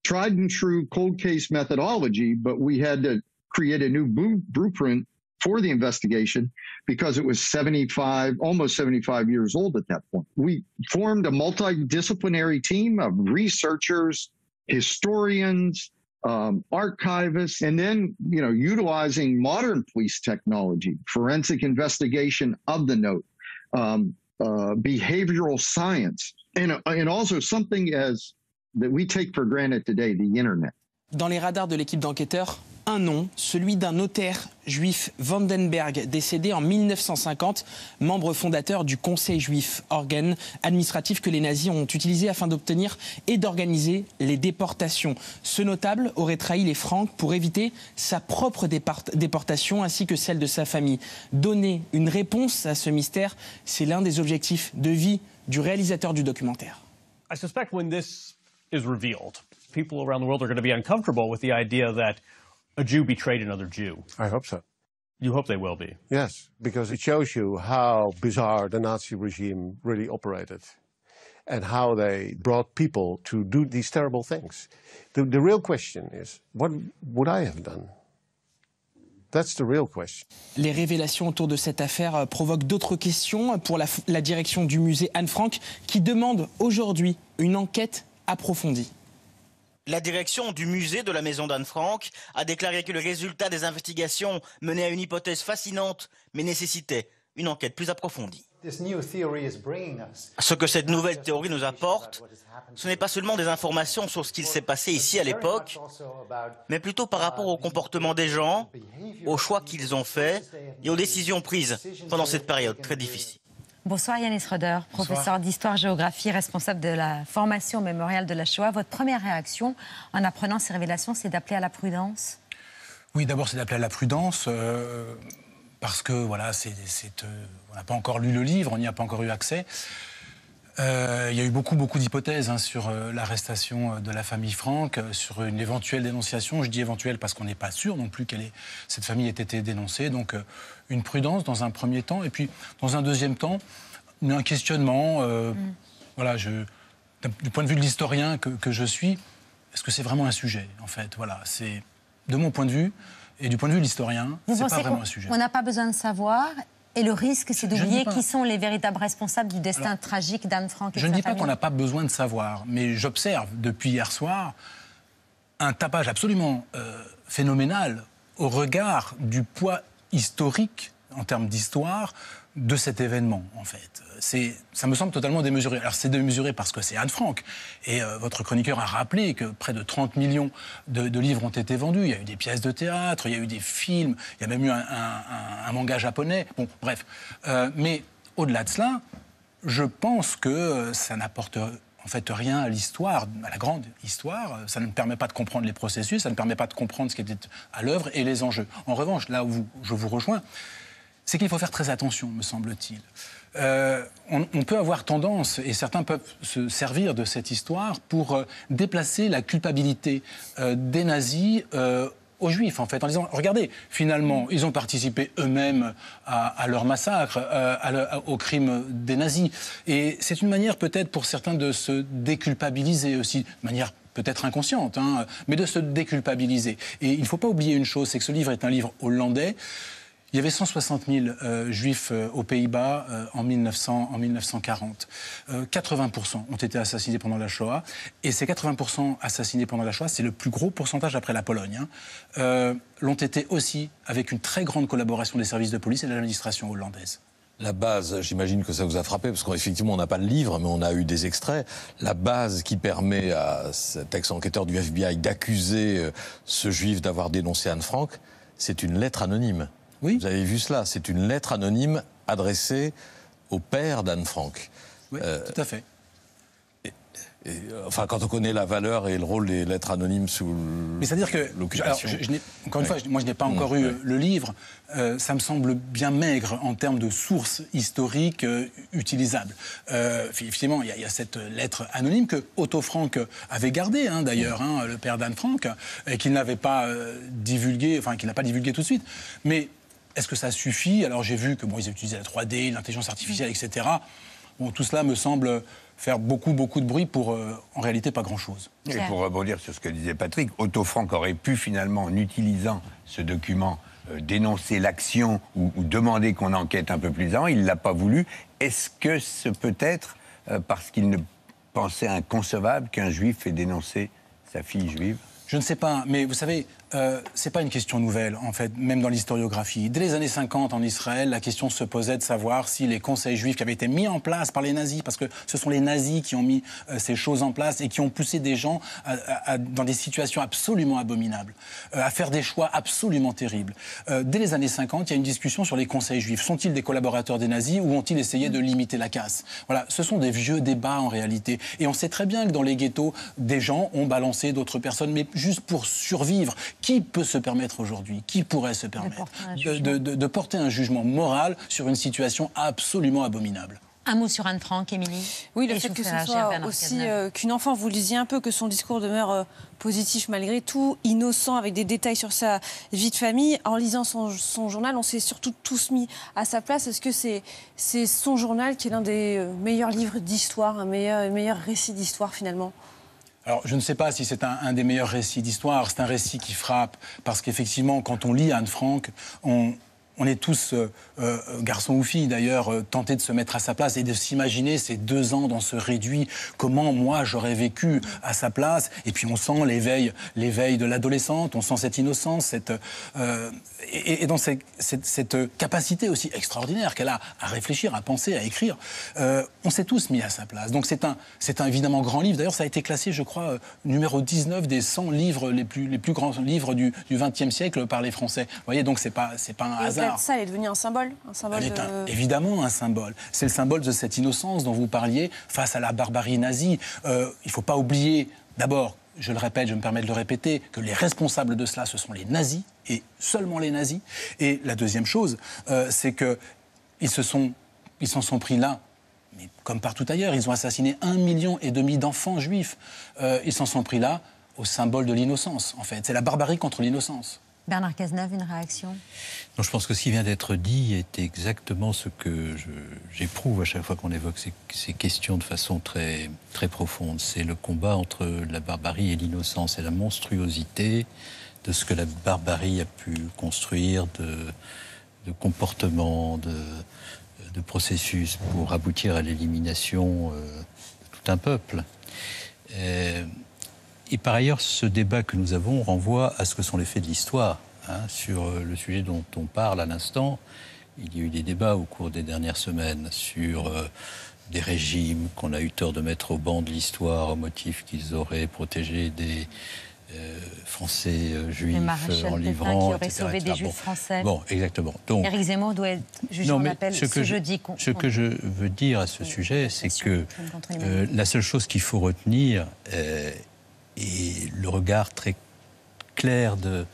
tried and true cold case methodology, but we had to create a new blueprint for the investigation because it was 75, almost 75 years old at that point. We formed a multidisciplinary team of researchers, historians, um, archivists, and then, you know, utilizing modern police technology, forensic investigation of the note, um, uh, behavioral science, and, and also something as that we take for granted today, the internet. Dans les radars de l'équipe d'enquêteurs, un nom, celui d'un notaire juif Vandenberg, décédé en 1950, membre fondateur du Conseil juif, organe administratif que les nazis ont utilisé afin d'obtenir et d'organiser les déportations. Ce notable aurait trahi les Francs pour éviter sa propre déportation ainsi que celle de sa famille. Donner une réponse à ce mystère, c'est l'un des objectifs de vie du réalisateur du documentaire. I suspect when this is revealed, people around the world are going to be uncomfortable with the idea that a Jew betrayed another Jew. I hope so. You hope they will be. Yes, because it shows you how bizarre the Nazi regime really operated and how they brought people to do these terrible things. The, the real question is, what would I have done? That's the real question. Les révélations autour de cette affaire euh, provoquent d'autres questions pour la, la direction du musée Anne Frank qui demande aujourd'hui une enquête approfondie. La direction du musée de la maison d'Anne Frank a déclaré que le résultat des investigations menait à une hypothèse fascinante, mais nécessitait une enquête plus approfondie. Ce que cette nouvelle théorie nous apporte, ce n'est pas seulement des informations sur ce qu'il s'est passé ici à l'époque, mais plutôt par rapport au comportement des gens, aux choix qu'ils ont faits et aux décisions prises pendant cette période très difficile. Bonsoir Yannis Roder, professeur d'histoire-géographie, responsable de la formation au mémorial de la Shoah. Votre première réaction en apprenant ces révélations, c'est d'appeler à la prudence? Oui, d'abord, c'est d'appeler à la prudence. Euh, parce que voilà, c'est, euh, on n'a pas encore lu le livre, on n'y a pas encore eu accès. Euh, il y a eu beaucoup, beaucoup d'hypothèses hein, sur euh, l'arrestation de la famille Franck, sur une éventuelle dénonciation. Je dis éventuelle parce qu'on n'est pas sûr non plus que cette famille ait été dénoncée. Donc une prudence dans un premier temps, et puis dans un deuxième temps, un questionnement. Mm. Voilà, je, du point de vue de l'historien que, que, je suis, est-ce que c'est vraiment un sujet En fait, voilà, c'est de mon point de vue. Et du point de vue de l'historien, c'est pas vraiment un sujet. On n'a pas besoin de savoir. Et le risque, c'est d'oublier qui sont les véritables responsables du destin tragique d'Anne Frank et Je ne dis pas qu'on n'a pas besoin de savoir, mais j'observe depuis hier soir un tapage absolument euh, phénoménal au regard du poids historique en termes d'histoire de cet événement, en fait. C'est, ça me semble totalement démesuré. Alors c'est démesuré parce que c'est Anne Frank. Et euh, votre chroniqueur a rappelé que près de 30 millions de, livres ont été vendus. Il y a eu des pièces de théâtre, il y a eu des films, il y a même eu un, manga japonais. Bon, bref. Euh, mais au-delà de cela, je pense que euh, ça n'apporte en fait rien à l'histoire, à la grande histoire. Ça ne permet pas de comprendre les processus, ça ne permet pas de comprendre ce qui était à l'œuvre et les enjeux. En revanche, là où je vous rejoins, c'est qu'il faut faire très attention, me semble-t-il. Euh, on, peut avoir tendance, et certains peuvent se servir de cette histoire pour euh, déplacer la culpabilité euh, des nazis aux juifs, en fait, en disant, regardez, finalement, ils ont participé eux-mêmes à, leur massacre, au crime des nazis. Et c'est une manière peut-être pour certains de se déculpabiliser aussi, de manière peut-être inconsciente, hein, mais de se déculpabiliser. Et il ne faut pas oublier une chose, c'est que ce livre est un livre hollandais. Il y avait 160 000 euh, juifs euh, aux Pays-Bas euh, en, 1900, en 1940. 80% ont été assassinés pendant la Shoah. Et ces 80% assassinés pendant la Shoah, c'est le plus gros pourcentage après la Pologne, hein, l'ont été aussi avec une très grande collaboration des services de police et de l'administration hollandaise. La base, j'imagine que ça vous a frappé, parce qu'effectivement, on n'a pas le livre, mais on a eu des extraits. La base qui permet à cet ex-enquêteur du FBI d'accuser ce juif d'avoir dénoncé Anne Frank, c'est une lettre anonyme. Oui. Vous avez vu cela, c'est une lettre anonyme adressée au père d'Anne Frank. Oui, euh, tout à fait. et, euh, enfin, quand on connaît la valeur et le rôle des lettres anonymes sous Mais c'est-à-dire que, alors, je, je encore une Ouais. fois, moi je n'ai pas encore eu le livre, Euh, ça me semble bien maigre en termes de sources historiques euh, utilisables. Euh, effectivement, il y, a- il y a cette lettre anonyme que Otto Frank avait gardée, hein, d'ailleurs, hein, le père d'Anne Frank, et qu'il n'avait pas euh, divulgué, enfin qu'il n'a pas divulgué tout de suite. Mais est-ce que ça suffit? Alors j'ai vu que bon, ils utilisaient la 3D, l'intelligence artificielle, etc. Bon, tout cela me semble faire beaucoup, beaucoup de bruit pour, euh, en réalité, pas grand-chose. Et pour rebondir sur ce que disait Patrick, Otto Frank aurait pu finalement, en utilisant ce document, euh, dénoncer l'action ou, ou demander qu'on enquête un peu plus avant. Il ne l'a pas voulu. Est-ce que ce peut être euh, parce qu'il ne pensait inconcevable qu'un juif ait dénoncé sa fille juive? Je ne sais pas, mais vous savez, euh, c'est pas une question nouvelle, en fait, même dans l'historiographie. Dès les années 50 en Israël, la question se posait de savoir si les conseils juifs qui avaient été mis en place par les nazis, parce que ce sont les nazis qui ont mis euh, ces choses en place et qui ont poussé des gens à- à- à- dans des situations absolument abominables, euh, à faire des choix absolument terribles. Euh, dès les années 50, il y a une discussion sur les conseils juifs. Sont-ils des collaborateurs des nazis ou ont-ils essayé de limiter la casse? Voilà, ce sont des vieux débats en réalité. Et on sait très bien que dans les ghettos, des gens ont balancé d'autres personnes, mais juste pour survivre. Qui peut se permettre aujourd'hui Qui pourrait se permettre de, jugement. de- de- de porter un jugement moral sur une situation absolument abominable Un mot sur Anne Frank, Émilie. Oui, le Et fait que vous ce soit aussi euh, qu'une enfant, vous le disiez un peu, que son discours demeure euh, positif malgré tout, innocent, avec des détails sur sa vie de famille. En lisant son, son journal, on s'est surtout tous mis à sa place. Est-ce que c'est son journal qui est l'un des euh, meilleurs livres d'histoire, un meilleur, un meilleur récit d'histoire finalement? Alors, je ne sais pas si c'est un, des meilleurs récits d'histoire. C'est un récit qui frappe, parce qu'effectivement, quand on lit Anne Frank, on, on est tous, euh, euh, garçons ou filles d'ailleurs, euh, tentés de se mettre à sa place et de s'imaginer ces deux ans dans ce réduit, comment moi j'aurais vécu à sa place? Et puis on sent l'éveil, l'éveil de l'adolescente, on sent cette innocence, cette, et, et dans cette, cette- cette capacité aussi extraordinaire qu'elle a à réfléchir, à penser, à écrire. On s'est tous mis à sa place. Donc c'est un, c'est un évidemment grand livre. D'ailleurs, ça a été classé, je crois, numéro 19 des 100 livres les plus, les plus grands livres du XXe siècle par les Français. Vous voyez, donc c'est pas, c'est pas un hasard. De ça, elle est devenue un symbole, un symbole Elle est un- de... évidemment un symbole. C'est le symbole de cette innocence dont vous parliez face à la barbarie nazie. Euh, il ne faut pas oublier, d'abord, je le répète, je me permets de le répéter, que les responsables de cela, ce sont les nazis, et seulement les nazis. Et la deuxième chose, euh, c'est qu'ils se sont, ils s'en sont pris là. Mais comme partout ailleurs, ils ont assassiné un million et demi d'enfants juifs. Euh, ils s'en sont pris là au symbole de l'innocence, en fait. C'est la barbarie contre l'innocence. Bernard Cazeneuve, une réaction? Non, je pense que ce qui vient d'être dit est exactement ce que j'éprouve à chaque fois qu'on évoque ces, questions de façon très, très profonde. C'est le combat entre la barbarie et l'innocence et la monstruosité de ce que la barbarie a pu construire, de, comportements, de, de processus pour aboutir à l'élimination euh, de tout un peuple. Euh, et par ailleurs, ce débat que nous avons renvoie à ce que sont les faits de l'histoire. hein, sur euh, le sujet dont on parle à l'instant, il y a eu des débats au cours des dernières semaines sur euh, des régimes qu'on a eu tort de mettre au banc de l'histoire au motif qu'ils auraient protégé des euh, Français euh, juifs en livrant, qui aurait etc., sauvé des etc. juifs Bon. français. Bon, exactement. Donc, Éric Zemmour doit être jugé en appel ce ce, que je, jeudi. ce que je veux dire à ce sujet, c'est que la seule chose qu'il faut retenir est le regard très clair de,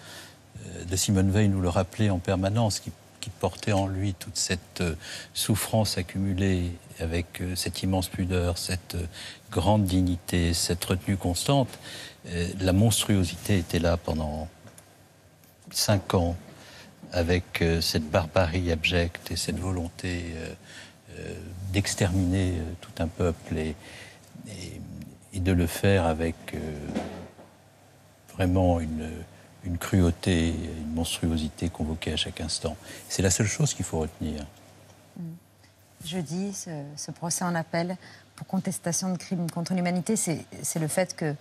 euh, de Simone Veil nous le rappelait en permanence, qui, qui portait en lui toute cette euh, souffrance accumulée avec euh, cette immense pudeur, cette grande dignité, cette retenue constante. La monstruosité était là pendant cinq ans avec cette barbarie abjecte et cette volonté d'exterminer tout un peuple et, et- et de le faire avec euh, vraiment une, cruauté, une monstruosité convoquée à chaque instant. C'est la seule chose qu'il faut retenir. Jeudi, ce, ce procès en appel pour contestation de crimes contre l'humanité, c'est c'est le fait que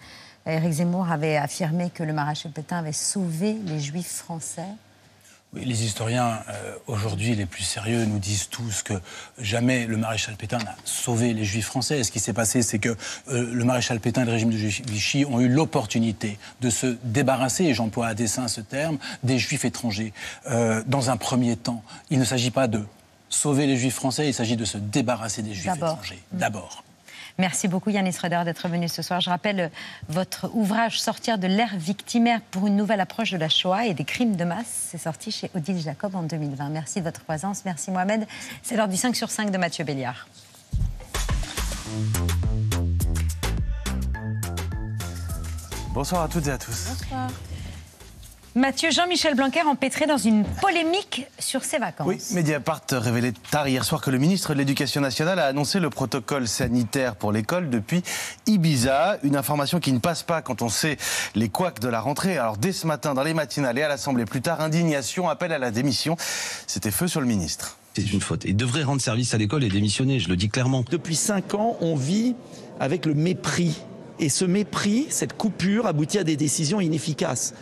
Éric Zemmour avait affirmé que le maréchal Pétain avait sauvé les juifs français. Oui, les historiens, euh, aujourd'hui, les plus sérieux, nous disent tous que jamais le maréchal Pétain n'a sauvé les juifs français. Ce qui s'est passé, c'est que euh, le maréchal Pétain et le régime de Vichy ont eu l'opportunité de se débarrasser, et j'emploie à dessein ce terme, des juifs étrangers. Euh, dans un premier temps, il ne s'agit pas de sauver les juifs français, il s'agit de se débarrasser des juifs étrangers. D'abord. Merci beaucoup Yannis Reder d'être venu ce soir. Je rappelle euh, votre ouvrage Sortir de l'ère victimaire pour une nouvelle approche de la Shoah et des crimes de masse. C'est sorti chez Odile Jacob en 2020. Merci de votre présence. Merci Mohamed. C'est l'heure du 5 sur 5 de Mathieu Béliard. Bonsoir à toutes et à tous. Bonsoir. Mathieu Jean-Michel Blanquer empêtré dans une polémique sur ses vacances. Oui, Mediapart révélait tard hier soir que le ministre de l'Éducation nationale a annoncé le protocole sanitaire pour l'école depuis Ibiza. Une information qui ne passe pas quand on sait les couacs de la rentrée. Alors dès ce matin, dans les matinales et à l'Assemblée plus tard, indignation, appel à la démission. C'était feu sur le ministre. C'est une faute. Il devrait rendre service à l'école et démissionner, je le dis clairement. Depuis cinq ans, on vit avec le mépris. Et ce mépris, cette coupure aboutit à des décisions inefficaces.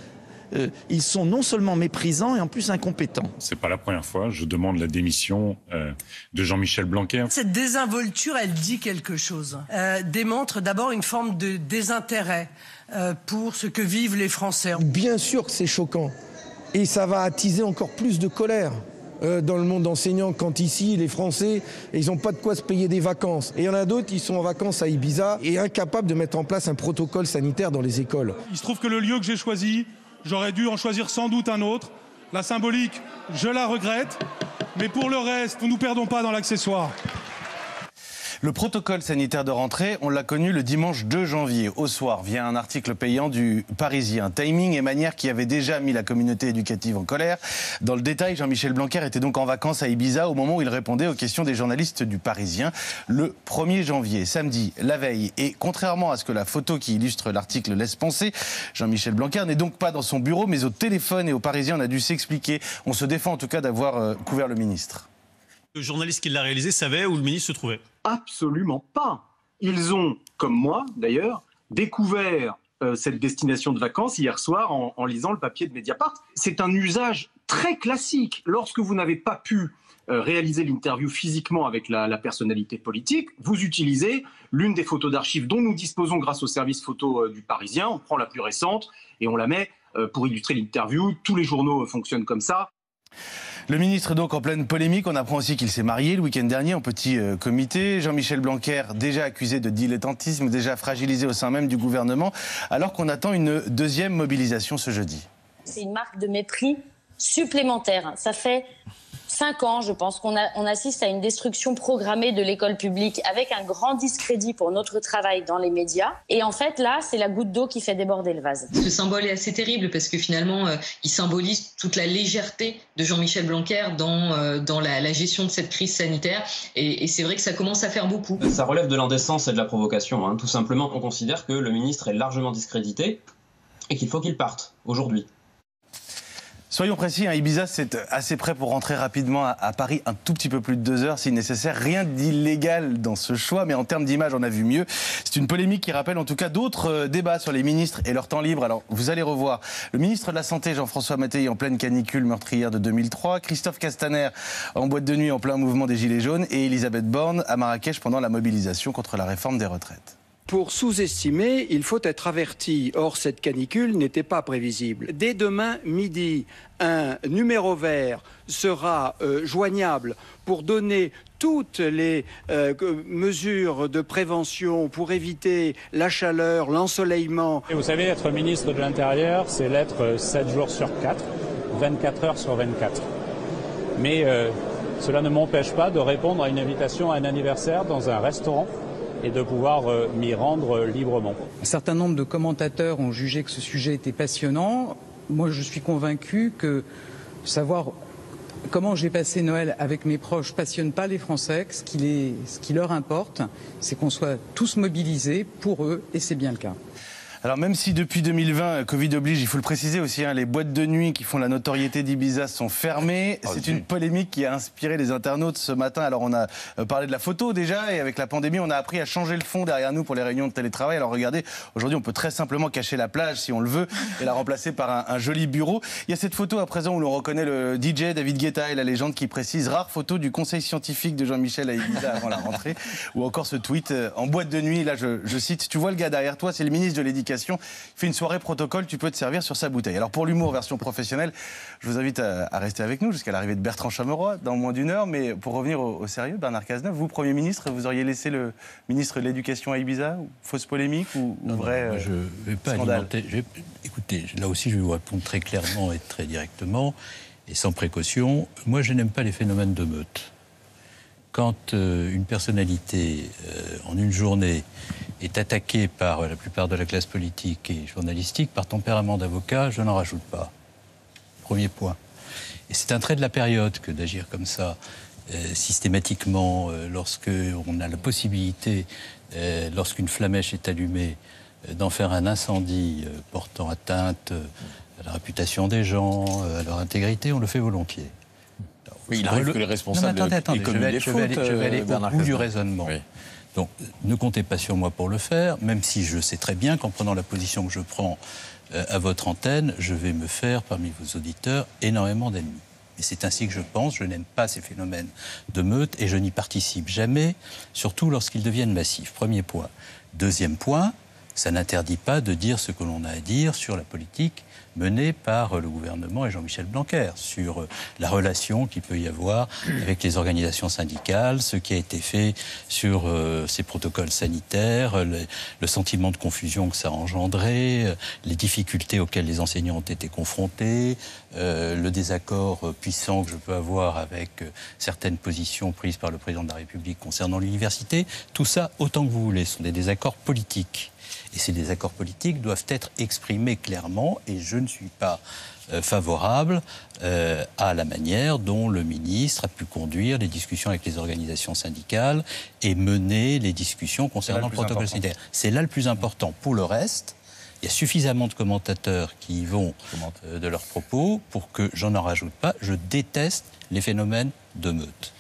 Euh, ils sont non seulement méprisants et en plus incompétents. C'est pas la première fois. Je demande la démission euh, de Jean-Michel Blanquer. Cette désinvolture, elle dit quelque chose. Euh, démontre d'abord une forme de désintérêt euh, pour ce que vivent les Français. Bien sûr que c'est choquant. Et ça va attiser encore plus de colère dans le monde enseignant quand ici, les Français, ils n'ont pas de quoi se payer des vacances. Et il y en a d'autres qui sont en vacances à Ibiza et incapables de mettre en place un protocole sanitaire dans les écoles. Il se trouve que le lieu que j'ai choisi, j'aurais dû en choisir sans doute un autre. La symbolique, je la regrette. Mais pour le reste, nous ne nous perdons pas dans l'accessoire. Le protocole sanitaire de rentrée, on l'a connu le dimanche 2 janvier au soir via un article payant du Parisien. Timing et manière qui avaient déjà mis la communauté éducative en colère. Dans le détail, Jean-Michel Blanquer était donc en vacances à Ibiza au moment où il répondait aux questions des journalistes du Parisien. Le 1er janvier, samedi, la veille, et contrairement à ce que la photo qui illustre l'article laisse penser, Jean-Michel Blanquer n'est donc pas dans son bureau, mais au téléphone et au Parisien, on a dû s'expliquer. On se défend en tout cas d'avoir euh, couvert le ministre. Le journaliste qui l'a réalisé savait où le ministre se trouvait Absolument pas. Ils ont, comme moi d'ailleurs, découvert euh, cette destination de vacances hier soir en, lisant le papier de Mediapart. C'est un usage très classique. Lorsque vous n'avez pas pu euh, réaliser l'interview physiquement avec la, personnalité politique, vous utilisez l'une des photos d'archives dont nous disposons grâce au service photo euh, du Parisien. On prend la plus récente et on la met pour illustrer l'interview. Tous les journaux fonctionnent comme ça. Le ministre est donc en pleine polémique. On apprend aussi qu'il s'est marié le week-end dernier en petit euh, comité. Jean-Michel Blanquer, déjà accusé de dilettantisme, déjà fragilisé au sein même du gouvernement, alors qu'on attend une deuxième mobilisation ce jeudi. C'est une marque de mépris supplémentaire. Ça fait cinq ans, je pense, qu'on on assiste à une destruction programmée de l'école publique avec un grand discrédit pour notre travail dans les médias. Et en fait, là, c'est la goutte d'eau qui fait déborder le vase. Ce symbole est assez terrible parce que finalement, euh, il symbolise toute la légèreté de Jean-Michel Blanquer dans, euh, dans la, la gestion de cette crise sanitaire. Et, et c'est vrai que ça commence à faire beaucoup. Ça relève de l'indécence et de la provocation. hein. Tout simplement, on considère que le ministre est largement discrédité et qu'il faut qu'il parte aujourd'hui. Soyons précis, hein, Ibiza, c'est assez prêt pour rentrer rapidement à, à Paris, un tout petit peu plus de deux heures si nécessaire. Rien d'illégal dans ce choix, mais en termes d'image, on a vu mieux. C'est une polémique qui rappelle en tout cas d'autres euh, débats sur les ministres et leur temps libre. Alors, vous allez revoir le ministre de la Santé, Jean-François Mattei, en pleine canicule meurtrière de 2003, Christophe Castaner en boîte de nuit en plein mouvement des Gilets jaunes, et Elisabeth Borne à Marrakech pendant la mobilisation contre la réforme des retraites. Pour sous-estimer, il faut être averti. Or, cette canicule n'était pas prévisible. Dès demain midi, un numéro vert sera euh, joignable pour donner toutes les euh, mesures de prévention pour éviter la chaleur, l'ensoleillement. Vous savez, être ministre de l'Intérieur, c'est l'être 7 jours sur 4, 24 heures sur 24. Mais euh, cela ne m'empêche pas de répondre à une invitation à un anniversaire dans un restaurant et de pouvoir euh, m'y rendre euh, librement. Un certain nombre de commentateurs ont jugé que ce sujet était passionnant. Moi, je suis convaincu que savoir comment j'ai passé Noël avec mes proches passionne pas les Français. Ce ce qui leur importe, c'est qu'on soit tous mobilisés pour eux, et c'est bien le cas. Alors même si depuis 2020, euh, Covid oblige, il faut le préciser aussi, hein, les boîtes de nuit qui font la notoriété d'Ibiza sont fermées. C'est une polémique qui a inspiré les internautes ce matin. Alors on a euh, parlé de la photo déjà et avec la pandémie, on a appris à changer le fond derrière nous pour les réunions de télétravail. Alors regardez, aujourd'hui on peut très simplement cacher la plage si on le veut et la remplacer par un, un joli bureau. Il y a cette photo à présent où l'on reconnaît le DJ David Guetta et la légende qui précise rare photo du conseil scientifique de Jean-Michel à Ibiza avant la rentrée ou encore ce tweet euh, en boîte de nuit. Là je, je cite, tu vois le gars derrière toi, c'est le ministre de l'Éducation Il fait une soirée protocole, tu peux te servir sur sa bouteille. Alors pour l'humour version professionnelle, je vous invite à, à rester avec nous jusqu'à l'arrivée de Bertrand Chameroy dans moins d'une heure. Mais pour revenir au, au sérieux, Bernard Cazeneuve, vous, Premier ministre, vous auriez laissé le ministre de l'Éducation à Ibiza Fausse polémique ou, ou Non, non, vrai euh, je ne vais pas scandale alimenter. je vais- écoutez, là aussi, je vais vous répondre très clairement et très directement et sans précaution. Moi, je n'aime pas les phénomènes de meute. Quand euh, une personnalité, euh, en une journée, est attaquée par euh, la plupart de la classe politique et journalistique par tempérament d'avocat, je n'en rajoute pas. Premier point. Et c'est un trait de la période que d'agir comme ça, euh, systématiquement, euh, lorsque on a la possibilité, euh, lorsqu'une flamèche est allumée, d'en faire un incendie portant atteinte à la réputation des gens, à leur intégrité, on le fait volontiers. Oui, il arrive que les Non, responsables mais attendez, attendez, je vais, les je vais aller, je vais aller au bout du raisonnement. Donc, ne comptez pas sur moi pour le faire, même si je sais très bien qu'en prenant la position que je prends euh, à votre antenne, je vais me faire, parmi vos auditeurs, énormément d'ennemis. Et c'est ainsi que je pense, je n'aime pas ces phénomènes de meute et je n'y participe jamais, surtout lorsqu'ils deviennent massifs. Premier point. Deuxième point, ça n'interdit pas de dire ce que l'on a à dire sur la politique menée par euh, le gouvernement et Jean-Michel Blanquer, sur euh, la relation qu'il peut y avoir avec les organisations syndicales, ce qui a été fait sur euh, ces protocoles sanitaires, le, sentiment de confusion que ça a engendré, les difficultés auxquelles les enseignants ont été confrontés, le désaccord puissant que je peux avoir avec certaines positions prises par le président de la République concernant l'université. Tout ça, autant que vous voulez, sont des désaccords politiques. Et ces désaccords politiques doivent être exprimés clairement, et je ne suis pas euh, favorable euh, à la manière dont le ministre a pu conduire les discussions avec les organisations syndicales et mener les discussions concernant le protocole sanitaire. C'est là le plus important. Pour le reste, il y a suffisamment de commentateurs qui y vont euh, de leurs propos pour que j'en en rajoute pas. Je déteste les phénomènes de meute.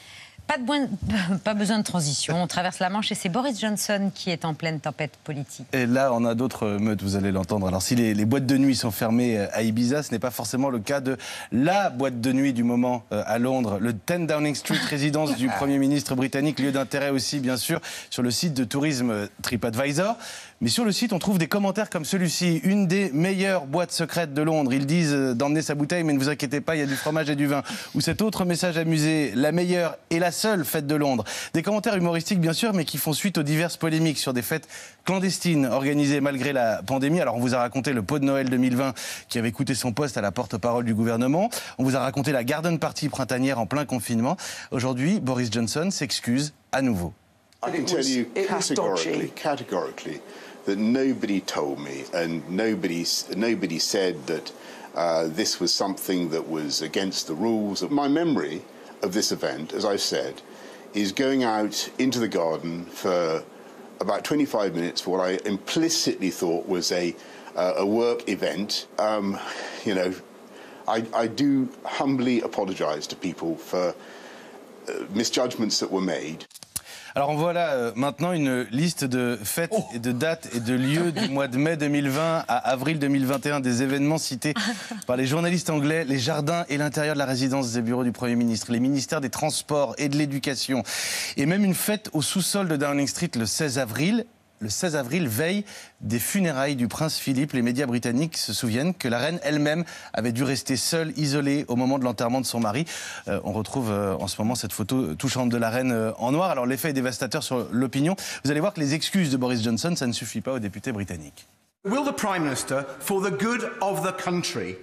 Pas, de boin- pas besoin de transition. On traverse la Manche et c'est Boris Johnson qui est en pleine tempête politique. Et là, on a d'autres meutes, vous allez l'entendre. Alors, si les, les boîtes de nuit sont fermées euh, à Ibiza, ce n'est pas forcément le cas de la boîte de nuit du moment euh, à Londres, le 10 Downing Street, résidence du Premier ministre britannique, lieu d'intérêt aussi, bien sûr, sur le site de tourisme euh, TripAdvisor. Mais sur le site, on trouve des commentaires comme celui-ci. Une des meilleures boîtes secrètes de Londres. Ils disent euh, d'emmener sa bouteille, mais ne vous inquiétez pas, il y a du fromage et du vin. Ou cet autre message amusé, la meilleure et la seule fête de Londres. Des commentaires humoristiques, bien sûr, mais qui font suite aux diverses polémiques sur des fêtes clandestines organisées malgré la pandémie. Alors, on vous a raconté le pot de Noël 2020 qui avait coûté son poste à la porte-parole du gouvernement. On vous a raconté la garden party printanière en plein confinement. Aujourd'hui, Boris Johnson s'excuse à nouveau. I can tell you categorically, categorically, that nobody told me, and nobody, nobody said that uh, this was something that was against the rules. My memory of this event, as I've said, is going out into the garden for about 25 minutes for what I implicitly thought was a uh, a work event. Um, you know, I, I do humbly apologise to people for uh, misjudgments that were made. Alors on voit là euh, maintenant une liste de fêtes et de dates et de lieux du mois de mai 2020 à avril 2021, des événements cités par les journalistes anglais, les jardins et l'intérieur de la résidence des bureaux du Premier ministre, les ministères des Transports et de l'Éducation, et même une fête au sous-sol de Downing Street le 16 avril. Le 16 avril, veille des funérailles du prince Philippe, les médias britanniques se souviennent que la reine elle-même avait dû rester seule, isolée au moment de l'enterrement de son mari. Euh, on retrouve euh, en ce moment cette photo touchante de la reine euh, en noir. Alors l'effet est dévastateur sur l'opinion. Vous allez voir que les excuses de Boris Johnson, ça ne suffit pas aux députés britanniques. Will the Prime Minister, for the good of the country,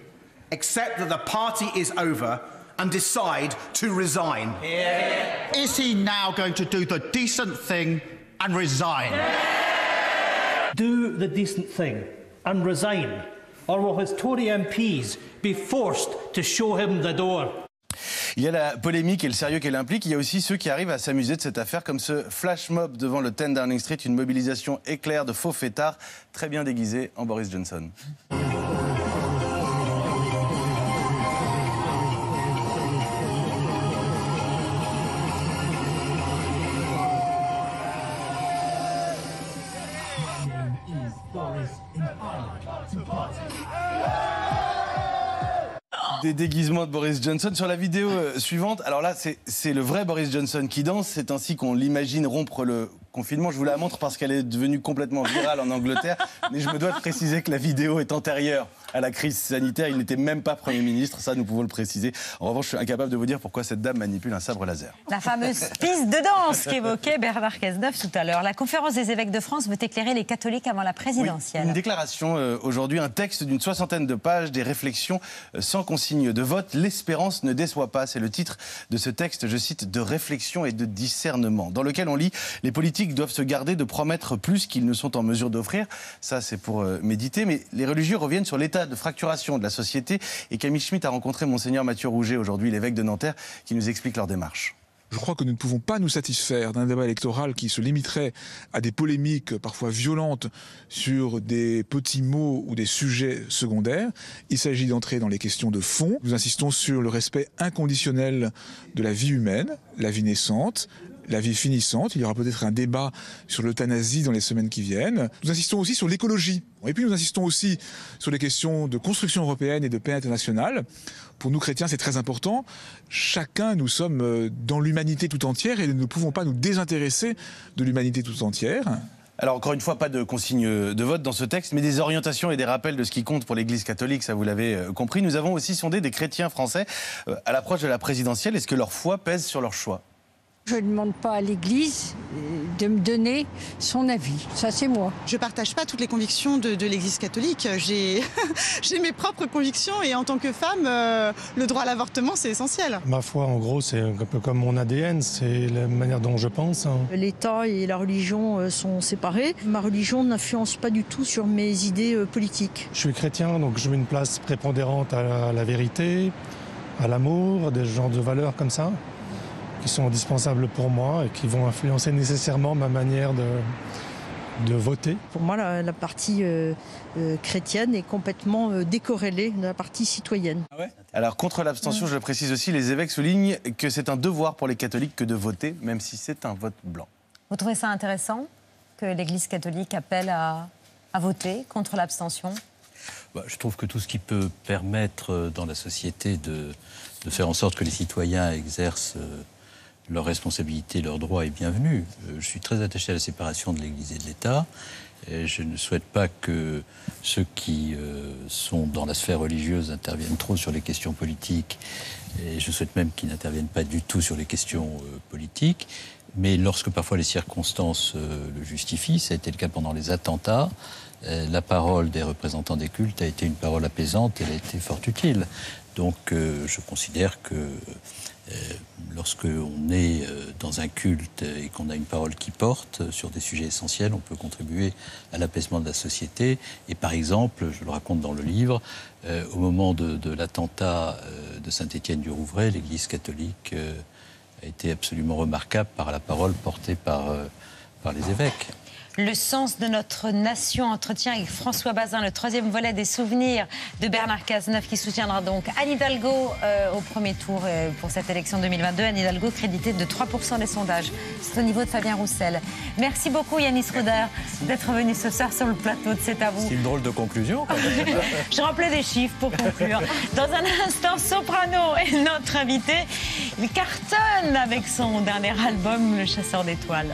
accept that the party is over and decide to resign? Is he now going to do the decent thing and resign? Do the decent thing and resign, or will his Tory MPs be forced to show him the door? Il y a la polémique et le sérieux qu'elle implique. Il y a aussi ceux qui arrivent à s'amuser de cette affaire, comme ce flash mob devant le 10 Downing Street, une mobilisation éclair de faux fêtards, très bien déguisés en Boris Johnson. Des déguisements de Boris Johnson. Sur la vidéo euh, suivante, alors là, c'est c'est le vrai Boris Johnson qui danse. C'est ainsi qu'on l'imagine rompre le confinement. Je vous la montre parce qu'elle est devenue complètement virale en Angleterre. Mais je me dois de préciser que la vidéo est antérieure à la crise sanitaire. Il n'était même pas Premier ministre, ça nous pouvons le préciser. En revanche, je suis incapable de vous dire pourquoi cette dame manipule un sabre laser. La fameuse piste de danse qu'évoquait Bernard Cazeneuve tout à l'heure. La conférence des évêques de France veut éclairer les catholiques avant la présidentielle. une déclaration euh, aujourd'hui, un texte d'une soixantaine de pages, des réflexions euh, sans consigne de vote. L'espérance ne déçoit pas. C'est le titre de ce texte, je cite, de réflexion et de discernement, dans lequel on lit les politiques doivent se garder de promettre plus qu'ils ne sont en mesure d'offrir. Ça, c'est pour euh, méditer. Mais les religieux reviennent sur l'état de fracturation de la société. Et Camille Schmitt a rencontré Monseigneur Mathieu Rouget, aujourd'hui l'évêque de Nanterre, qui nous explique leur démarche. Je crois que nous ne pouvons pas nous satisfaire d'un débat électoral qui se limiterait à des polémiques parfois violentes sur des petits mots ou des sujets secondaires. Il s'agit d'entrer dans les questions de fond. Nous insistons sur le respect inconditionnel de la vie humaine, la vie naissante, la vie finissante. Il y aura peut-être un débat sur l'euthanasie dans les semaines qui viennent. Nous insistons aussi sur l'écologie. Et puis nous insistons aussi sur les questions de construction européenne et de paix internationale. Pour nous chrétiens, c'est très important. Chacun, nous sommes euh, dans l'humanité tout entière et nous ne pouvons pas nous désintéresser de l'humanité tout entière. Alors encore une fois, pas de consigne de vote dans ce texte, mais des orientations et des rappels de ce qui compte pour l'Église catholique, ça vous l'avez euh, compris. Nous avons aussi sondé des chrétiens français euh, à l'approche de la présidentielle. Est-ce que leur foi pèse sur leur choix? Je ne demande pas à l'Église euh, de me donner son avis. Ça, c'est moi. Je ne partage pas toutes les convictions de, l'Église catholique. J'ai mes propres convictions et en tant que femme, euh, le droit à l'avortement, c'est essentiel. Ma foi, en gros, c'est un peu comme mon ADN. C'est la manière dont je pense. Hein. L'État et la religion euh, sont séparés. Ma religion n'influence pas du tout sur mes idées politiques. Je suis chrétien, donc je mets une place prépondérante à la, à la vérité, à l'amour, à des genres de valeurs comme ça qui sont indispensables pour moi et qui vont influencer nécessairement ma manière de, de voter. Pour moi, la, partie euh, euh, chrétienne est complètement euh, décorrélée de la partie citoyenne. Ah Alors, contre l'abstention, je le précise aussi, les évêques soulignent que c'est un devoir pour les catholiques que de voter, même si c'est un vote blanc. Vous trouvez ça intéressant que l'Église catholique appelle à, à voter contre l'abstention? Bah, Je trouve que tout ce qui peut permettre dans la société de, de faire en sorte que les citoyens exercent leur responsabilité, leur droit est bienvenu. Euh, je suis très attaché à la séparation de l'Église et de l'État. Je ne souhaite pas que ceux qui euh, sont dans la sphère religieuse interviennent trop sur les questions politiques. Et je souhaite même qu'ils n'interviennent pas du tout sur les questions euh, politiques. Mais lorsque parfois les circonstances le justifient, ça a été le cas pendant les attentats, la parole des représentants des cultes a été une parole apaisante, elle a été fort utile. Donc je considère que lorsqu'on est euh, dans un culte et qu'on a une parole qui porte sur des sujets essentiels, on peut contribuer à l'apaisement de la société. Et par exemple, je le raconte dans le livre, euh, au moment de, l'attentat de Saint-Étienne du Rouvray, l'Église catholique a été absolument remarquable par la parole portée par les évêques. Le sens de notre nation entretient avec François Bazin le troisième volet des souvenirs de Bernard Cazeneuve qui soutiendra donc Anne Hidalgo euh, au premier tour euh, pour cette élection 2022. Anne Hidalgo crédité de 3% des sondages. C'est au niveau de Fabien Roussel. Merci beaucoup Yanis Roder d'être venu ce soir sur le plateau de C'est à vous. C'est une drôle de conclusion. Je rappelais des chiffres pour conclure. Dans un instant, Soprano est notre invité. Il cartonne avec son dernier album, Le Chasseur d'étoiles.